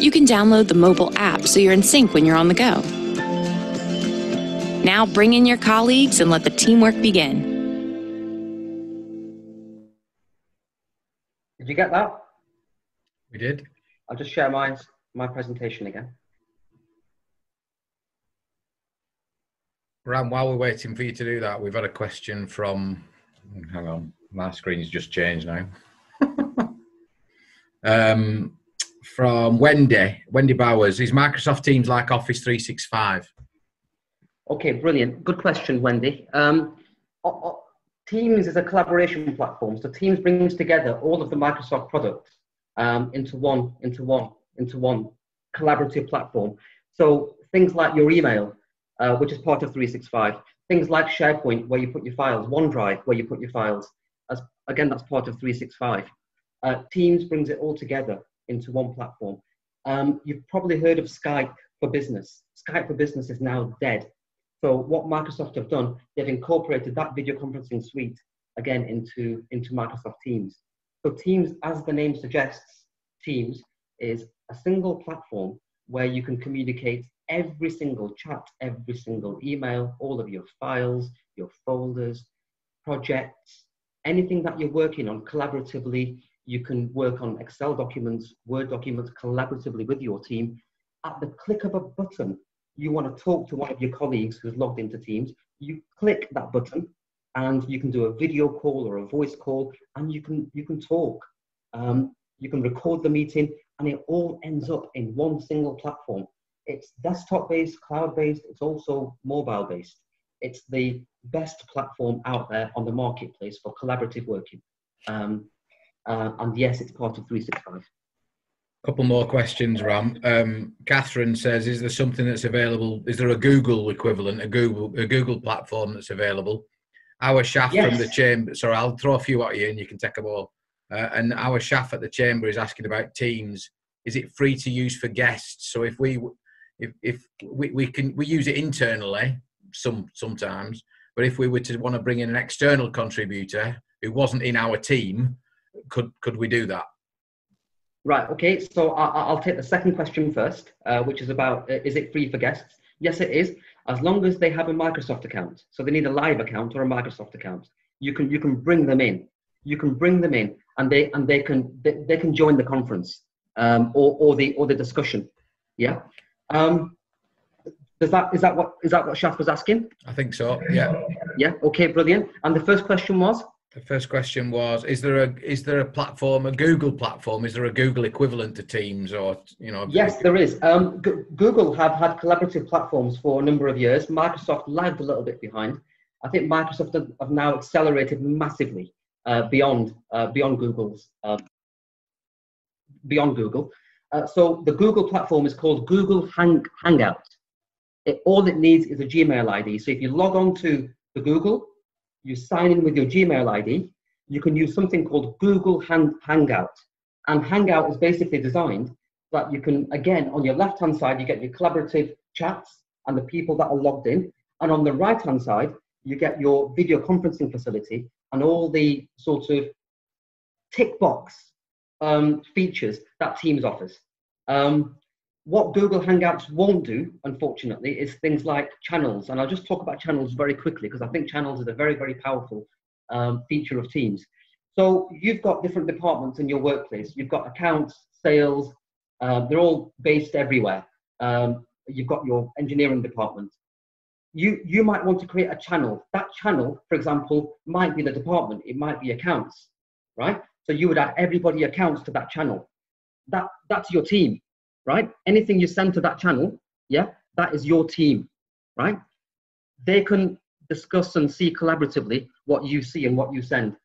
You can download the mobile app so you're in sync when you're on the go. Now bring in your colleagues and let the teamwork begin. Did you get that? We did. I'll just share my my presentation again. Ram, while we're waiting for you to do that, we've had a question from. Hang on, my screen's just changed now. [laughs] um, from Wendy, Wendy Bowers. Is Microsoft Teams like Office 365? Okay, brilliant. Good question, Wendy. Um, Teams is a collaboration platform. So Teams brings together all of the Microsoft products um, into one, into one, into one collaborative platform. So things like your email, uh, which is part of 365, things like SharePoint, where you put your files, OneDrive, where you put your files, as again, that's part of 365. Uh, Teams brings it all together into one platform. Um, you've probably heard of Skype for Business. Skype for Business is now dead. So what Microsoft have done, they've incorporated that video conferencing suite again into, into Microsoft Teams. So Teams, as the name suggests, Teams is a single platform where you can communicate every single chat, every single email, all of your files, your folders, projects, anything that you're working on collaboratively. You can work on Excel documents, Word documents collaboratively with your team. At the click of a button, you want to talk to one of your colleagues who's logged into Teams, you click that button and you can do a video call or a voice call and you can, you can talk. Um, you can record the meeting and it all ends up in one single platform. It's desktop based, cloud based, it's also mobile based. It's the best platform out there on the marketplace for collaborative working. Um, uh, and yes, it's part of 365. couple more questions, Ram. Um, Catherine says, "Is there something that's available? Is there a Google equivalent, a Google a Google platform that's available?" Our Shaf from the chamber. Sorry, I'll throw a few at you, and you can take them all. Uh, and our Shaf at the chamber is asking about Teams. Is it free to use for guests? So if we if if we, we can we use it internally some sometimes, but if we were to want to bring in an external contributor who wasn't in our team, could could we do that? Right, okay, so I, I- I'll take the second question first, uh, which is about uh, is it free for guests? Yes, it is, as long as they have a Microsoft account. So they need a live account or a Microsoft account. You can you can bring them in. You can bring them in, and they and they can they, they can join the conference um, or or the or the discussion. Yeah. Um, does that is that what is that what Shaf was asking? I think so. Yeah. Yeah. Okay. Brilliant. And the first question was. The first question was: Is there a is there a platform, a Google platform? Is there a Google equivalent to Teams, or you know? Yes, there is. Um, G- Google have had collaborative platforms for a number of years. Microsoft lagged a little bit behind. I think Microsoft have, have now accelerated massively uh, beyond uh, beyond Google's uh, beyond Google. Uh, so the Google platform is called Google Hang, Hangout. It, all it needs is a Gmail ID. So if you log on to the Google, you sign in with your Gmail ID. You can use something called Google Hang, Hangout, and Hangout is basically designed that you can, again, on your left hand side, you get your collaborative chats and the people that are logged in. And on the right hand side, you get your video conferencing facility and all the sort of tick box um, features that Teams offers. Um, what Google Hangouts won't do, unfortunately, is things like channels. And I'll just talk about channels very quickly because I think channels is a very, very powerful um, feature of Teams. So you've got different departments in your workplace. You've got accounts, sales, uh, they're all based everywhere. Um, you've got your engineering department. You, you might want to create a channel. That channel, for example, might be the department, it might be accounts, right? So you would add everybody accounts to that channel. That, that's your team, right? Anything you send to that channel, yeah, that is your team, right? They can discuss and see collaboratively what you see and what you send.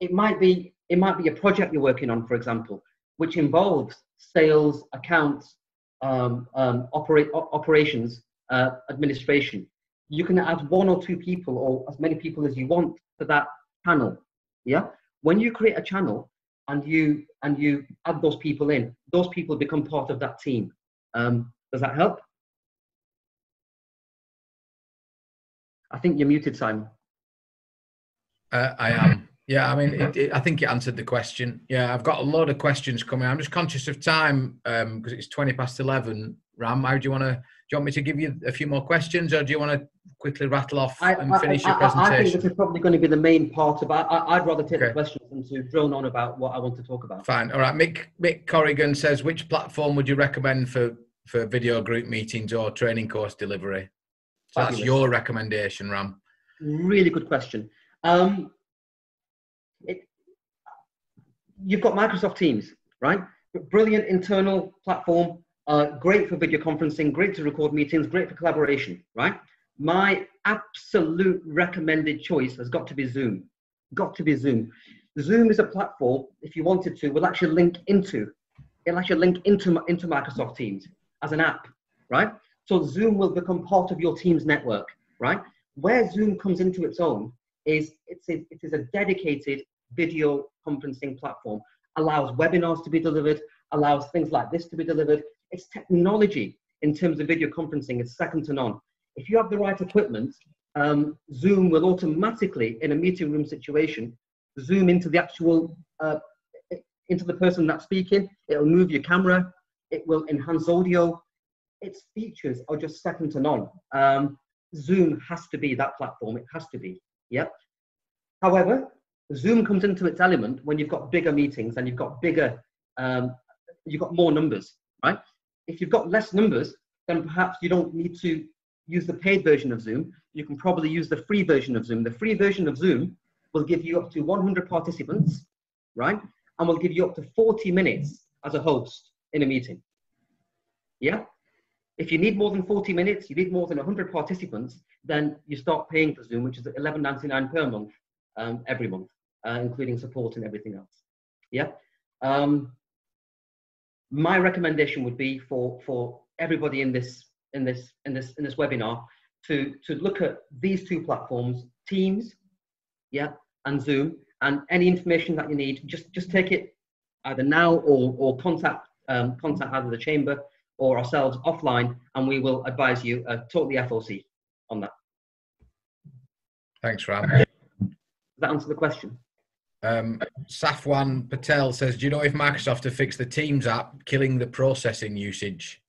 It might be it might be a project you're working on, for example, which involves sales, accounts, um, um, operate, operations, uh, administration. You can add one or two people or as many people as you want to that channel. Yeah. When you create a channel and you and you add those people in, those people become part of that team. Um, does that help? I think you're muted, Simon. Uh, I am. Yeah, I mean, it, it, I think it answered the question. Yeah, I've got a lot of questions coming. I'm just conscious of time because it's 20 past 11. Ram, how do you want to? You want me to give you a few more questions, or do you want to quickly rattle off I, and finish I- your I- I think presentation? this is probably going to be the main part of. I, I- I'd rather take Okay. the questions than to drone on about what I want to talk about. Fine. All right. Mick Mick Corrigan says, which platform would you recommend for for video group meetings or training course delivery? So that's Fabulous. your recommendation, Ram. Really good question. Um, it, you've got Microsoft Teams, right? brilliant internal platform, uh, great for video conferencing, great to record meetings, great for collaboration, right? My absolute recommended choice has got to be Zoom. Got to be Zoom. Zoom is a platform, if you wanted to, will actually link into, it'll actually link into, into Microsoft Teams as an app, right? So Zoom will become part of your Teams network, right? Where Zoom comes into its own is it's a, it is a dedicated video conferencing platform, allows webinars to be delivered, allows things like this to be delivered. Its technology in terms of video conferencing is second to none. If you have the right equipment, um, Zoom will automatically, in a meeting room situation, zoom into the actual, uh, into the person that's speaking. It'll move your camera. It will enhance audio. Its features are just second to none. Um, Zoom has to be that platform. It has to be. Yep. However, Zoom comes into its element when you've got bigger meetings and you've got bigger, um, you've got more numbers, right? If you've got less numbers, then perhaps you don't need to use the paid version of Zoom. You can probably use the free version of Zoom. The free version of Zoom will give you up to 100 participants, right? And will give you up to 40 minutes as a host in a meeting. Yeah? If you need more than 40 minutes, you need more than 100 participants, then you start paying for Zoom, which is 11.99 per month, um, every month, uh, including support and everything else. Yeah. Um, my recommendation would be for for everybody in this in this in this in this webinar to to look at these two platforms, Teams, yeah, and Zoom, and any information that you need, just just take it either now or or contact um, contact either the chamber or ourselves offline, and we will advise you uh, the FOC on that. Thanks, Ram. Does that answer the question? Um, Safwan Patel says, "Do you know if Microsoft have fixed the Teams app, killing the processing usage?"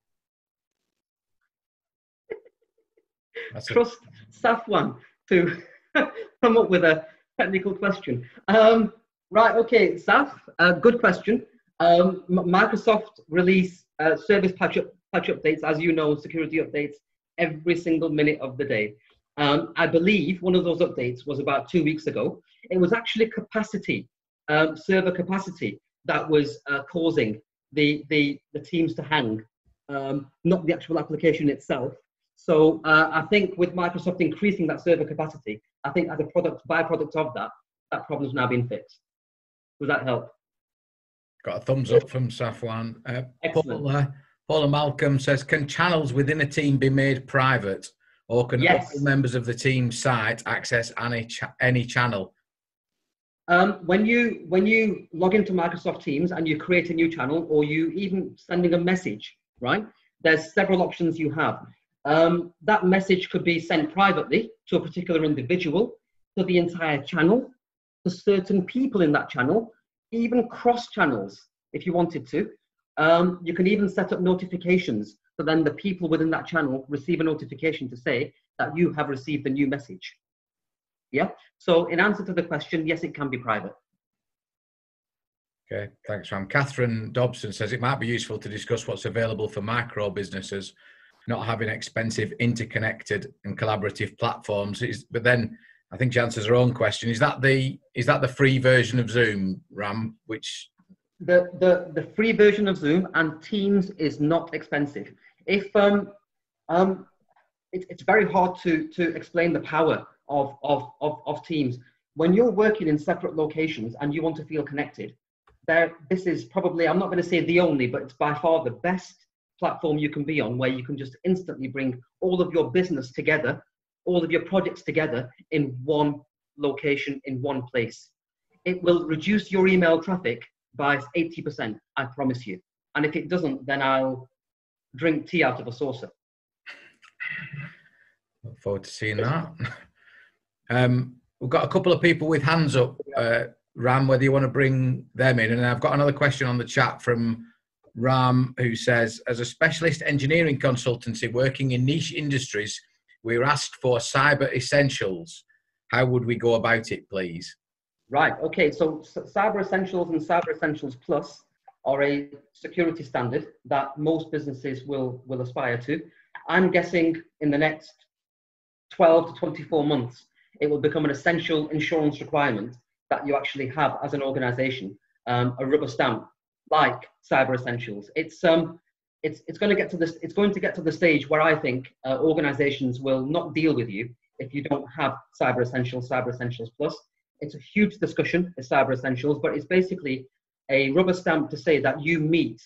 That's Trust Safwan to [laughs] come up with a technical question. Um, right, okay, Saf, uh, good question. Um, Microsoft release uh, service patch, up, patch updates, as you know, security updates every single minute of the day. Um, I believe one of those updates was about two weeks ago. It was actually capacity, um, server capacity, that was uh, causing the, the, the teams to hang, um, not the actual application itself. So uh, I think with Microsoft increasing that server capacity, I think as a product byproduct of that, that problem's now been fixed. Does that help? Got a thumbs up from Safwan. Uh, Paul, uh, Paula Malcolm says, "Can channels within a team be made private, or can yes. members of the team site access any any channel?" Um, when you when you log into Microsoft Teams and you create a new channel, or you even sending a message, right? There's several options you have. Um, that message could be sent privately to a particular individual, to the entire channel, to certain people in that channel, even cross channels if you wanted to. Um, you can even set up notifications so then the people within that channel receive a notification to say that you have received a new message. Yeah. So in answer to the question, yes, it can be private. Okay, thanks, Ram. Catherine Dobson says it might be useful to discuss what's available for micro businesses not having expensive, interconnected, and collaborative platforms. Is, but then I think she answers her own question. Is that the is that the free version of Zoom, Ram? Which the the the free version of Zoom and Teams is not expensive. If um um it, it's very hard to to explain the power of, of of of Teams when you're working in separate locations and you want to feel connected. There, this is probably I'm not going to say the only, but it's by far the best platform you can be on where you can just instantly bring all of your business together, all of your projects together in one location, in one place. It will reduce your email traffic by 80%, I promise you. And if it doesn't, then I'll drink tea out of a saucer. Look forward to seeing that. [laughs] Um, we've got a couple of people with hands up, uh, Ram, whether you want to bring them in. And I've got another question on the chat from Ram, who says, as a specialist engineering consultancy working in niche industries, we're asked for cyber essentials. How would we go about it, please? Right. Okay. So, Cyber Essentials and Cyber Essentials Plus are a security standard that most businesses will will aspire to. I'm guessing in the next 12 to 24 months, it will become an essential insurance requirement that you actually have as an organization, um, a rubber stamp like Cyber Essentials. It's um, it's it's going to get to this. It's going to get to the stage where I think uh, organizations will not deal with you if you don't have Cyber Essentials, Cyber Essentials Plus. It's a huge discussion, the Cyber Essentials, but it's basically a rubber stamp to say that you meet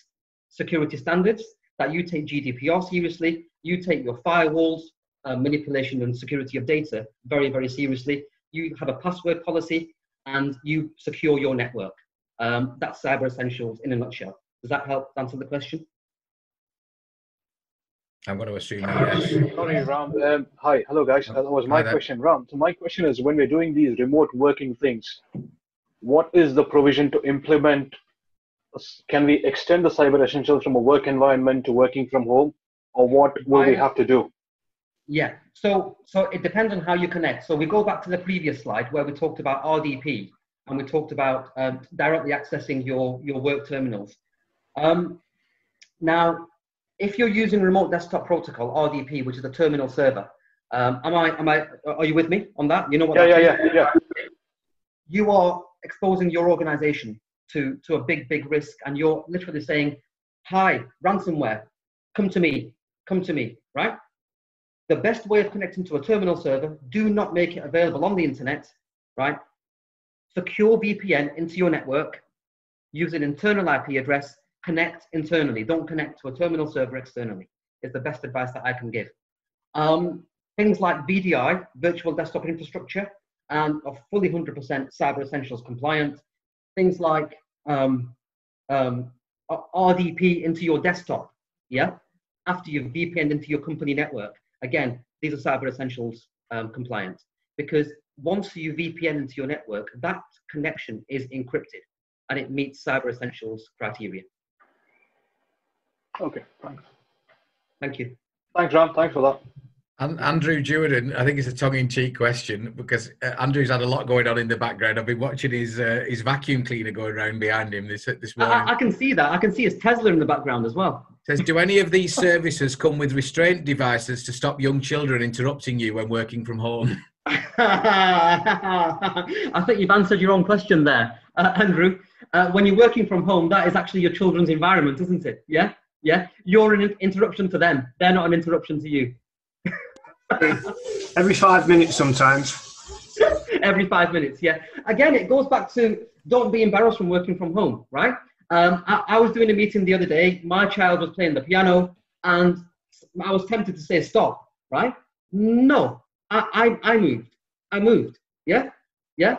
security standards, that you take GDPR seriously, you take your firewalls, uh, manipulation and security of data very, very seriously. You have a password policy and you secure your network. Um, that's Cyber Essentials in a nutshell. Does that help answer the question? I'm going to assume yes. Sorry, Ram. Um, hi, hello guys. That was my there. question, Ram. So my question is, when we're doing these remote working things, what is the provision to implement? Can we extend the cyber essentials from a work environment to working from home, or what will we have to do? Yeah, so so it depends on how you connect. So we go back to the previous slide where we talked about RDP and we talked about um, directly accessing your your work terminals. Um, now, if you're using remote desktop protocol (RDP), which is a terminal server, um, am I am I are you with me on that? You know what? Yeah, yeah, is? yeah, yeah. You are exposing your organization to to a big big risk, and you're literally saying, "Hi, ransomware, come to me, come to me," right? The best way of connecting to a terminal server, do not make it available on the internet, right? Secure VPN into your network, use an internal IP address, connect internally. Don't connect to a terminal server externally, is the best advice that I can give. Um, things like VDI, virtual desktop infrastructure, and are fully 100% Cyber Essentials compliant. Things like um, um, RDP into your desktop, yeah? After you've VPN'd into your company network again, these are Cyber Essentials um, compliant because once you VPN into your network, that connection is encrypted and it meets Cyber Essentials criteria. Okay, thanks. Thank you. Thanks, Ram. Thanks for that. An- Andrew Jordan, I think it's a tongue-in-cheek question because uh, Andrew's had a lot going on in the background. I've been watching his uh, his vacuum cleaner going around behind him this this I, morning. I- I can see that. I can see his Tesla in the background as well. Says, do any of these services come with restraint devices to stop young children interrupting you when working from home? [laughs] I think you've answered your own question there, uh, Andrew. Uh, when you're working from home, that is actually your children's environment, isn't it? Yeah, yeah. You're an interruption to them. They're not an interruption to you. [laughs] Every five minutes sometimes. [laughs] every five minutes. Yeah. Again, it goes back to don't be embarrassed from working from home, right? Um, I, I was doing a meeting the other day. My child was playing the piano, and I was tempted to say stop, right? No, I, I, I moved. I moved. Yeah, yeah.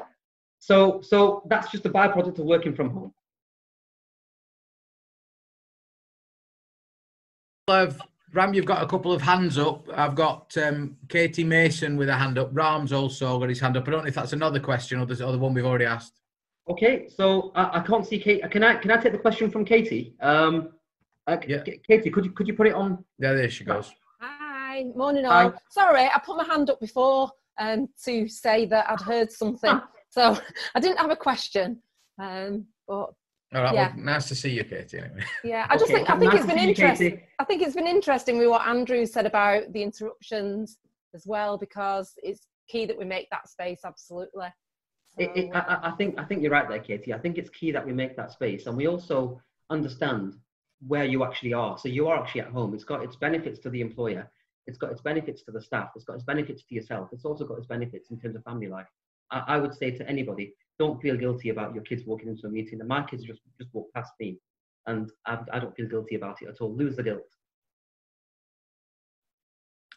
So, so that's just a byproduct of working from home. I've, Ram, you've got a couple of hands up. I've got um, Katie Mason with a hand up. Ram's also got his hand up. I don't know if that's another question or the other one we've already asked. Okay, so I, I can't see Kate. Can I can I take the question from Katie? Um, uh, Yeah. Katie, could you could you put it on? Yeah, there she goes. Hi, morning Hi. all. Sorry, I put my hand up before um, to say that I'd heard something, [laughs] so [laughs] I didn't have a question. Um, but All right, Yeah. well, nice to see you, Katie. Anyway. yeah, I just Okay, think I think nice it's to been see you, interesting. I think it's been interesting with what Andrew said about the interruptions as well, because it's key that we make that space absolutely. It, it, I, I- I think I think you're right there, Katie. I think it's key that we make that space, and we also understand where you actually are. So you are actually at home. It's got its benefits to the employer. It's got its benefits to the staff. It's got its benefits to yourself. It's also got its benefits in terms of family life. I, I would say to anybody, don't feel guilty about your kids walking into a meeting. And my kids just just walk past me, and I, I don't feel guilty about it at all. Lose the guilt.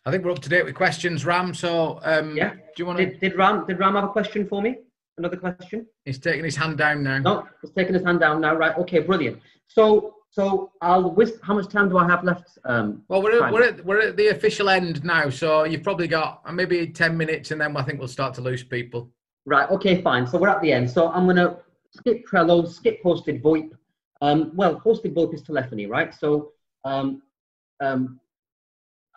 I think we're up to date with questions, Ram. So, um, Yeah. do you want to? Did, did Ram did Ram have a question for me? Another question? He's taking his hand down now. No, he's taking his hand down now. Right. Okay. Brilliant. So, so I'll. Whis- how much time do I have left? Um, Well, we're at, we're, at, we're at the official end now, so you've probably got maybe 10 minutes and then I think we'll start to lose people. Right. Okay. Fine. So we're at the end. So I'm gonna skip Trello, skip hosted VoIP. Um, well, hosted VoIP is telephony, right? So, um, um,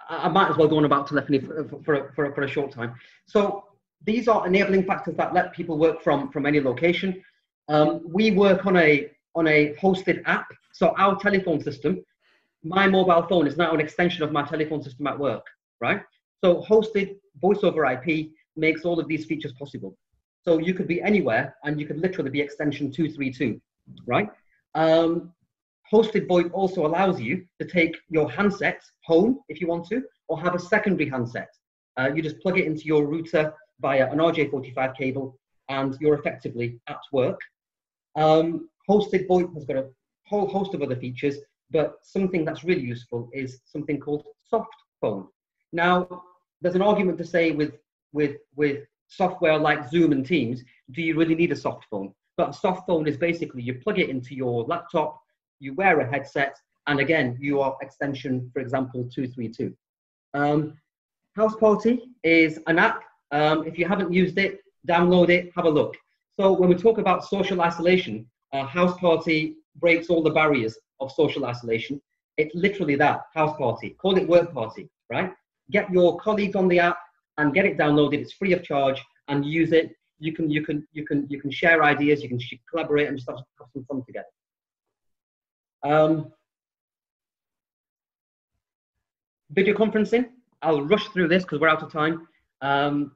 I, might as well go on about telephony for, for, a- for, for a short time. So these are enabling factors that let people work from from any location. Um, we work on a on a hosted app. So our telephone system, my mobile phone is now an extension of my telephone system at work, right? So hosted voice over IP makes all of these features possible. So you could be anywhere and you could literally be extension 232, right? Um, hosted VoIP also allows you to take your handset home if you want to, or have a secondary handset. Uh, you just plug it into your router via an RJ45 cable, and you're effectively at work. Um, hosted VoIP has got a whole host of other features, but something that's really useful is something called soft phone. Now, there's an argument to say with with with software like Zoom and Teams, do you really need a soft phone? But a soft phone is basically you plug it into your laptop, you wear a headset, and again, you are extension, for example, 232. Um, Houseparty is an app. Um, if you haven't used it, download it, have a look. So when we talk about social isolation, uh, Houseparty breaks all the barriers of social isolation. It's literally that, Houseparty. Call it Work Party, right? Get your colleagues on the app and get it downloaded. It's free of charge and use it. You can, you can, you can, you can share ideas, you can collaborate and just have, have some fun together. Um, video conferencing, I'll rush through this because we're out of time. Um,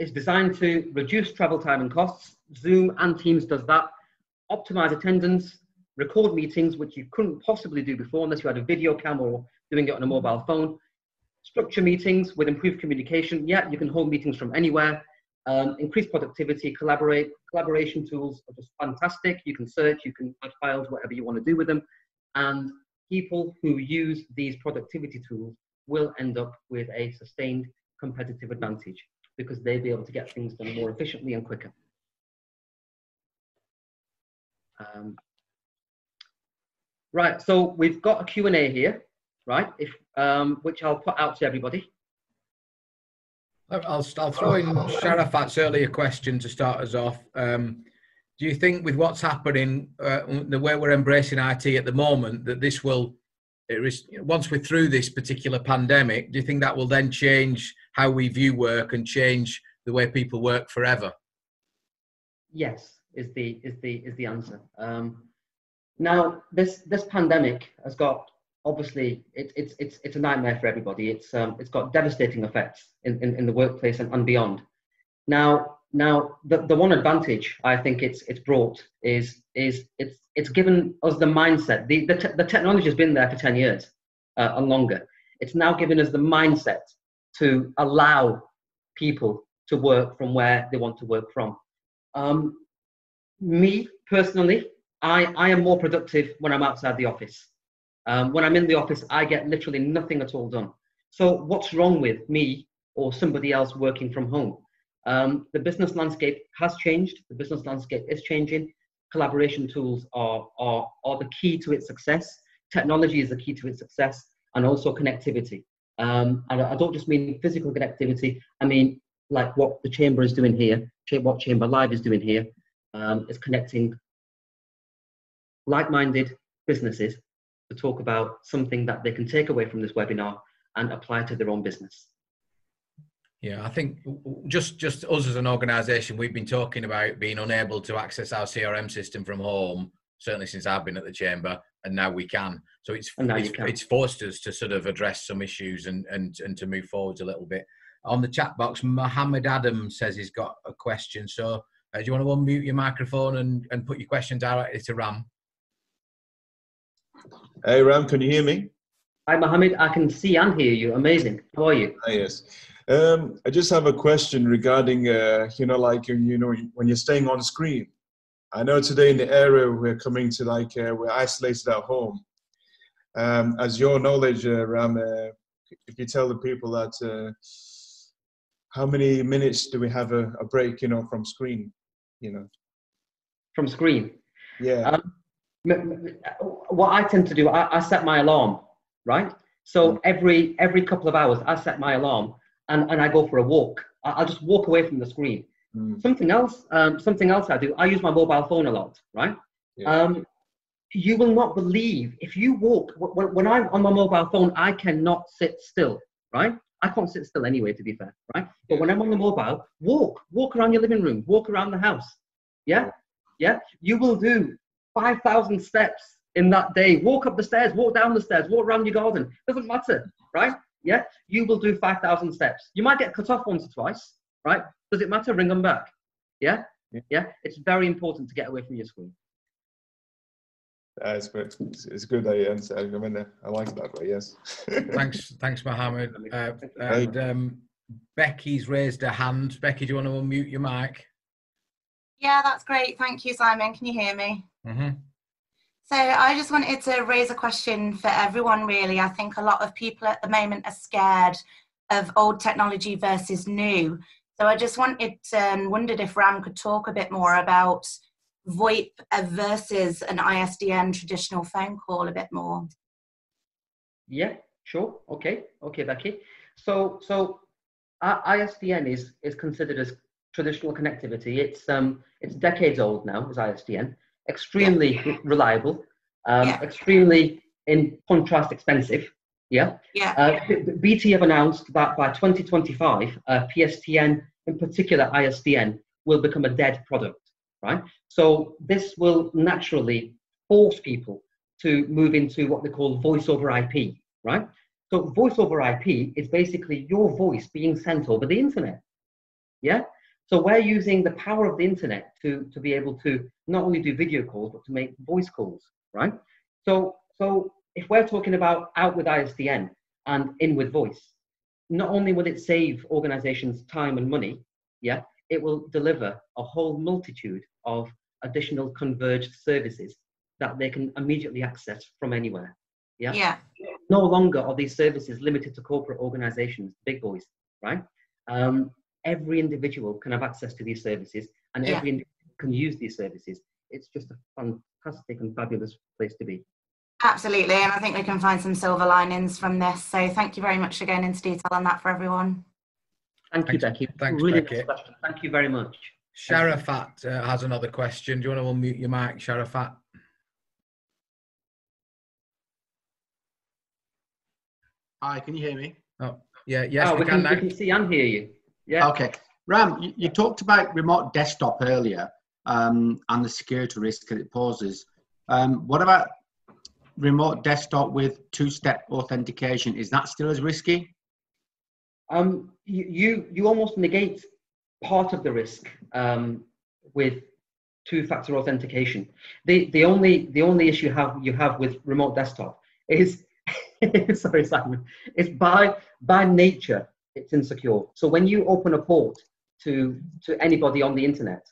it's designed to reduce travel time and costs. Zoom and Teams does that. Optimize attendance, record meetings, which you couldn't possibly do before unless you had a video camera or doing it on a mobile phone. Structure meetings with improved communication. Yeah, you can hold meetings from anywhere. Um, increase productivity, collaborate. Collaboration tools are just fantastic. You can search, you can add files, whatever you want to do with them. And people who use these productivity tools will end up with a sustained competitive advantage because they'll be able to get things done more efficiently and quicker. Um, right, so we've got a Q&A here, right, if, um, which I'll put out to everybody. I'll, I'll throw in Sharafat's earlier question to start us off. Um, do you think with what's happening, uh, the way we're embracing IT at the moment, that this will, once we're through this particular pandemic, do you think that will then change how we view work and change the way people work forever? Yes, is the is the is the answer. Um, now, this this pandemic has got obviously it, it's it's it's a nightmare for everybody. It's um, it's got devastating effects in, in, in the workplace and, and beyond. Now, now the, the one advantage I think it's it's brought is is it's it's given us the mindset. The the, te- the technology has been there for ten years uh, and longer. It's now given us the mindset to allow people to work from where they want to work from. Um, me personally, I, I am more productive when I'm outside the office. Um, when I'm in the office, I get literally nothing at all done. So, what's wrong with me or somebody else working from home? Um, the business landscape has changed. The business landscape is changing. Collaboration tools are, are, are the key to its success. Technology is the key to its success, and also connectivity. Um, and I don't just mean physical connectivity, I mean like what the chamber is doing here, what Chamber Live is doing here, um, is connecting like-minded businesses to talk about something that they can take away from this webinar and apply to their own business. Yeah, I think just just us as an organisation, we've been talking about being unable to access our CRM system from home. Certainly since I've been at the chamber, and now we can. So it's it's, it's, forced us to sort of address some issues and and and to move forwards a little bit. On the chat box, Mohammed Adam says he's got a question. So uh, do you want to unmute your microphone and, and put your question directly to Ram? Hey, Ram, can you hear me? Hi, Mohammed. I can see and hear you. Amazing. How are you? Hi, yes. Um, I just have a question regarding, uh, you know, like, you know, when you're staying on screen. I know today in the area we're coming to like, uh, we're isolated at home. Um, as your knowledge, uh, Ram, uh, if you tell the people that, uh, how many minutes do we have a, a break, you know, from screen? you know from screen yeah um, what i tend to do I, I, set my alarm right so mm. every every couple of hours i set my alarm and, and i go for a walk I, will just walk away from the screen mm. something else um, something else i do i use my mobile phone a lot right yeah. um, you will not believe if you walk when, when i'm on my mobile phone i cannot sit still right I can't sit still anyway, to be fair, right? But when I'm on the mobile, walk, walk around your living room, walk around the house. Yeah, yeah. You will do five thousand steps in that day. Walk up the stairs, walk down the stairs, walk around your garden. Doesn't matter, right? Yeah, you will do five thousand steps. You might get cut off once or twice, right? Does it matter? Ring them back. Yeah, yeah. It's very important to get away from your screen. Uh, it's, it's, it's good. I, I mean, I like it that way. Yes. [laughs] thanks, thanks, Mohammed. Uh, and um, Becky's raised her hand. Becky, do you want to unmute your mic? Yeah, that's great. Thank you, Simon. Can you hear me? Mm-hmm. So I just wanted to raise a question for everyone, really. I think a lot of people at the moment are scared of old technology versus new. So I just wanted and um, wondered if Ram could talk a bit more about VoIP versus an ISDN traditional phone call a bit more. Yeah, sure. Okay, okay, Becky. So, so uh, ISDN is is considered as traditional connectivity. It's um it's decades old now as ISDN. Extremely yeah. reliable. Um, yeah. Extremely, in contrast, expensive. Yeah. Yeah. Uh, BT have announced that by 2025, uh, PSTN, in particular ISDN, will become a dead product. Right. So this will naturally force people to move into what they call voice over IP. Right. So voice over IP is basically your voice being sent over the internet. Yeah. So we're using the power of the internet to, to be able to not only do video calls, but to make voice calls, right? So, so if we're talking about out with ISDN and in with voice, not only will it save organizations time and money, yeah, it will deliver a whole multitude of additional converged services that they can immediately access from anywhere. Yeah. Yeah. No longer are these services limited to corporate organizations, big boys, right? Um, every individual can have access to these services and yeah. every individual can use these services. It's just a fantastic and fabulous place to be. Absolutely, and I think we can find some silver linings from this. So thank you very much for going into detail on that for everyone. Thank you, Becky. Thanks, really Becky. Thank you very much. Sharafat uh, has another question. Do you want to unmute your mic, Sharafat? Hi, can you hear me? Oh, yeah, yes, oh, we, we, can, can, we can see and hear you. Yeah. Okay. Ram, you, you talked about remote desktop earlier um, and the security risk that it poses. Um, what about remote desktop with two-step authentication? Is that still as risky? Um, you, you, you almost negate part of the risk um, with two-factor authentication. The, the, only, the only issue you have, you have with remote desktop is, [laughs] sorry Simon, is by, by nature it's insecure. So when you open a port to, to anybody on the internet,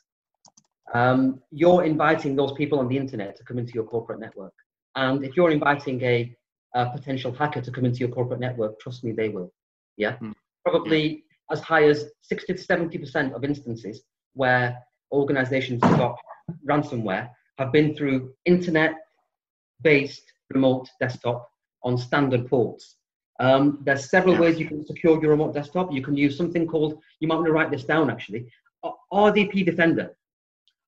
um, you're inviting those people on the internet to come into your corporate network. And if you're inviting a, a potential hacker to come into your corporate network, trust me, they will. Yeah. Mm. Probably as high as 60 to 70% of instances where organizations have got ransomware have been through internet based remote desktop on standard ports. Um, there's several ways you can secure your remote desktop. You can use something called, you might want to write this down actually, RDP Defender.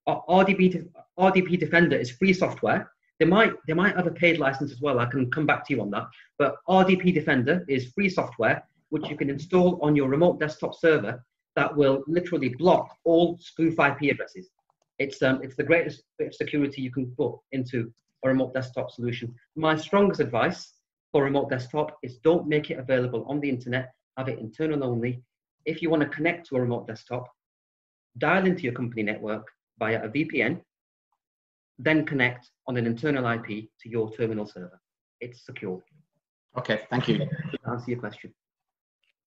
RDP, RDP Defender is free software. They might, they might have a paid license as well. I can come back to you on that. But RDP Defender is free software which you can install on your remote desktop server that will literally block all spoof IP addresses. It's, um, it's the greatest bit of security you can put into a remote desktop solution. My strongest advice for remote desktop is don't make it available on the internet, have it internal only. If you want to connect to a remote desktop, dial into your company network via a VPN, then connect on an internal IP to your terminal server. It's secure. Okay, thank you. To answer your question.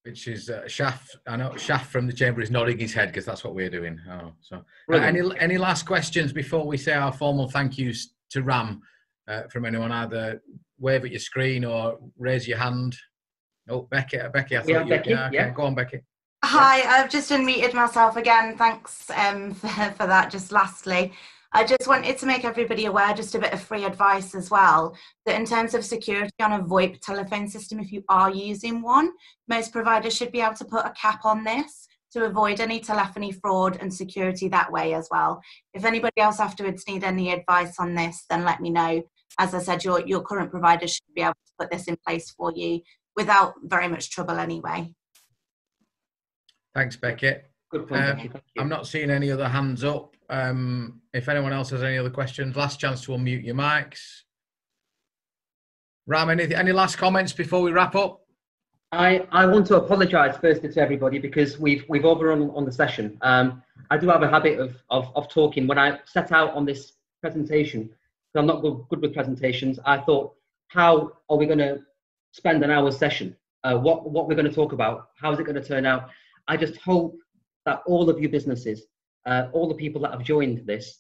Which is uh, Shaf. I know Shaf from the chamber is nodding his head because that's what we're doing. Oh, so uh, any any last questions before we say our formal thank yous to Ram uh, from anyone? Either wave at your screen or raise your hand. Oh, Becky, Becky, I thought yeah, you. Becky, yeah, okay, yeah. Go on, Becky. Hi, I've just unmuted myself again. Thanks um, [laughs] for, for that. Just lastly, I just wanted to make everybody aware, just a bit of free advice as well, that in terms of security on a VoIP telephone system, if you are using one, most providers should be able to put a cap on this to avoid any telephony fraud and security that way as well. If anybody else afterwards need any advice on this, then let me know as I said, your, your current provider should be able to put this in place for you without very much trouble anyway. Thanks, Becky. Good point. Um, I'm not seeing any other hands up. Um, if anyone else has any other questions, last chance to unmute your mics. Ram, any, any last comments before we wrap up? I, I want to apologise firstly to everybody because we've we've overrun on the session. Um, I do have a habit of, of, of talking. When I set out on this presentation, I'm not good, good with presentations. I thought, how are we going to spend an hour session? Uh, what what we're going to talk about? How is it going to turn out? I just hope that all of you businesses, uh, all the people that have joined this,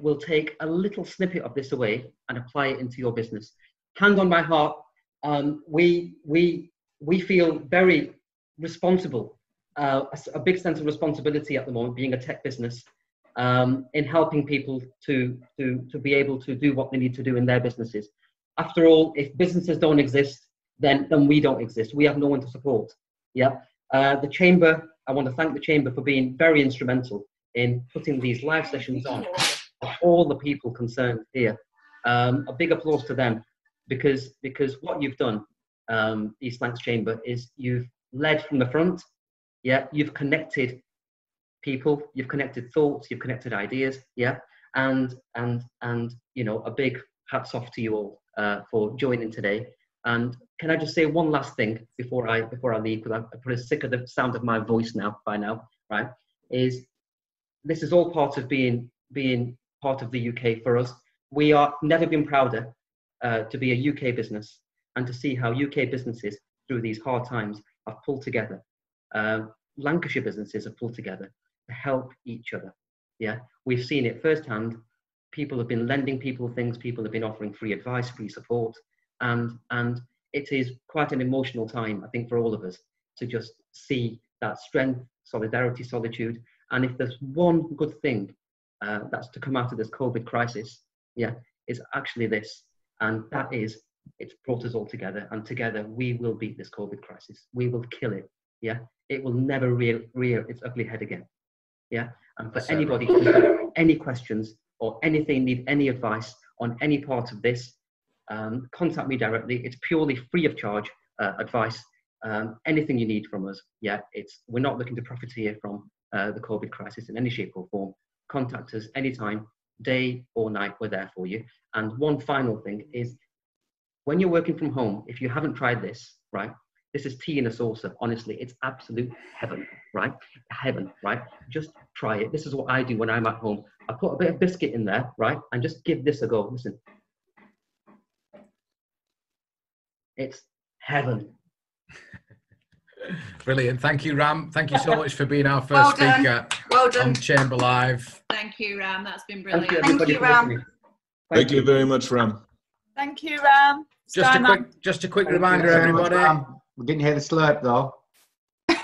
will take a little snippet of this away and apply it into your business. Hand on my heart, um, we we we feel very responsible, uh, a, a, big sense of responsibility at the moment, being a tech business, um, in helping people to to to be able to do what they need to do in their businesses. After all, if businesses don't exist, then then we don't exist. We have no one to support. Yeah. Uh, the chamber. I want to thank the chamber for being very instrumental in putting these live sessions on for all the people concerned here. Um, a big applause to them because because what you've done, um, East Lancs Chamber, is you've led from the front. Yeah, you've connected people, you've connected thoughts, you've connected ideas. Yeah, and and and you know a big hats off to you all uh, for joining today. And can I just say one last thing before I before I leave? Because I'm pretty sick of the sound of my voice now. By now, right? Is this is all part of being being part of the UK for us. We are never been prouder uh, to be a UK business and to see how UK businesses through these hard times have pulled together. Uh, Lancashire businesses have pulled together to help each other. Yeah, we've seen it firsthand. People have been lending people things. People have been offering free advice, free support, and and it is quite an emotional time, I think, for all of us to just see that strength, solidarity, solitude. And if there's one good thing uh, that's to come out of this COVID crisis, yeah, is actually this, and that is it's brought us all together, and together we will beat this COVID crisis. We will kill it. Yeah, it will never rear, rear its ugly head again. Yeah, and for anybody any questions or anything, need any advice on any part of this, um, contact me directly. It's purely free of charge uh, advice. Um, anything you need from us, yeah, it's we're not looking to profiteer from uh, the COVID crisis in any shape or form. Contact us anytime, day or night. We're there for you. And one final thing is, when you're working from home, if you haven't tried this, right, this is tea in a saucer. Honestly, it's absolute heaven, right? Heaven, right? Just try it. This is what I do when I'm at home. I put a bit of biscuit in there, right? And just give this a go. Listen. It's heaven. [laughs] Brilliant. Thank you, Ram. Thank you so [laughs] much for being our first Well done. speaker Well done. on Chamber Live. Thank you, Ram. That's been Thank brilliant. you, everybody, you, Ram. listening. Thank you very much, Ram. Thank you, Ram. Just a Skyman. quick, just a quick Thank you reminder, very much, everybody. Ram. We didn't hear the slurp though. [laughs]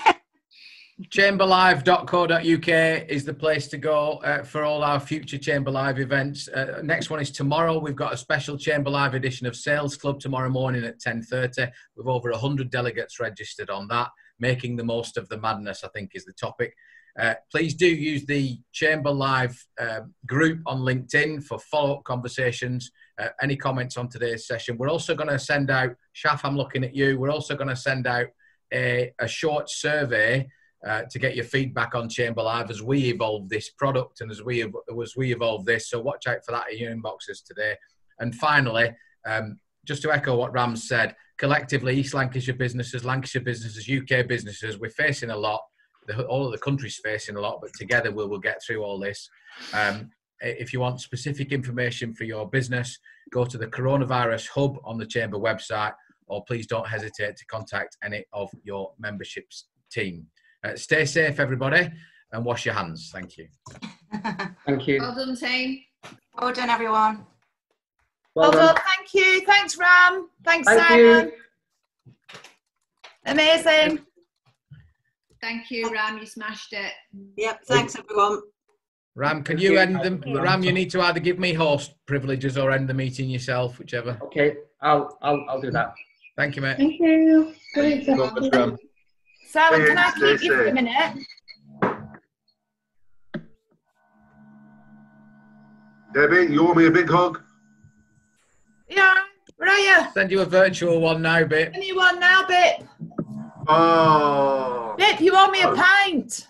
chamberlive.co.uk is the place to go uh, for all our future Chamber Live events. Uh, next one is tomorrow. We've got a special Chamber Live edition of Sales Club tomorrow morning at 10.30 with over 100 delegates registered on that. Making the most of the madness, I think, is the topic. Uh, please do use the Chamber Live um, group on LinkedIn for follow-up conversations. Uh, any comments on today's session? We're also going to send out, Shaf, I'm looking at you. We're also going to send out a, a short survey uh, to get your feedback on Chamber Live as we evolve this product and as we as we evolve this. So watch out for that in your inboxes today. And finally, um, just to echo what Ram said, collectively, East Lancashire businesses, Lancashire businesses, UK businesses, we're facing a lot. The, all of the country's facing a lot, but together we will get through all this. Um, if you want specific information for your business, go to the Coronavirus Hub on the Chamber website, or please don't hesitate to contact any of your memberships team. Uh, stay safe, everybody, and wash your hands. Thank you. [laughs] Thank you. Well done, team. Well done, everyone. Well Well done. done. Thank you. Thanks, Ram. Thanks, Thank Simon. you. Amazing. Thank you, Ram. You smashed it. Yep, thanks everyone. Ram, can you you. end the Ram? You need to either give me host privileges or end the meeting yourself, whichever. Okay, I'll, I'll, I'll do that. Thank you, mate. Thank you. Thank you so much, Ram. Simon, can I keep you for a minute? Debbie, you owe me a big hug. Yeah. Where are you? Send you a virtual one now, bit. Anyone now, Bip? Oh. Bip, you owe me a oh. pint.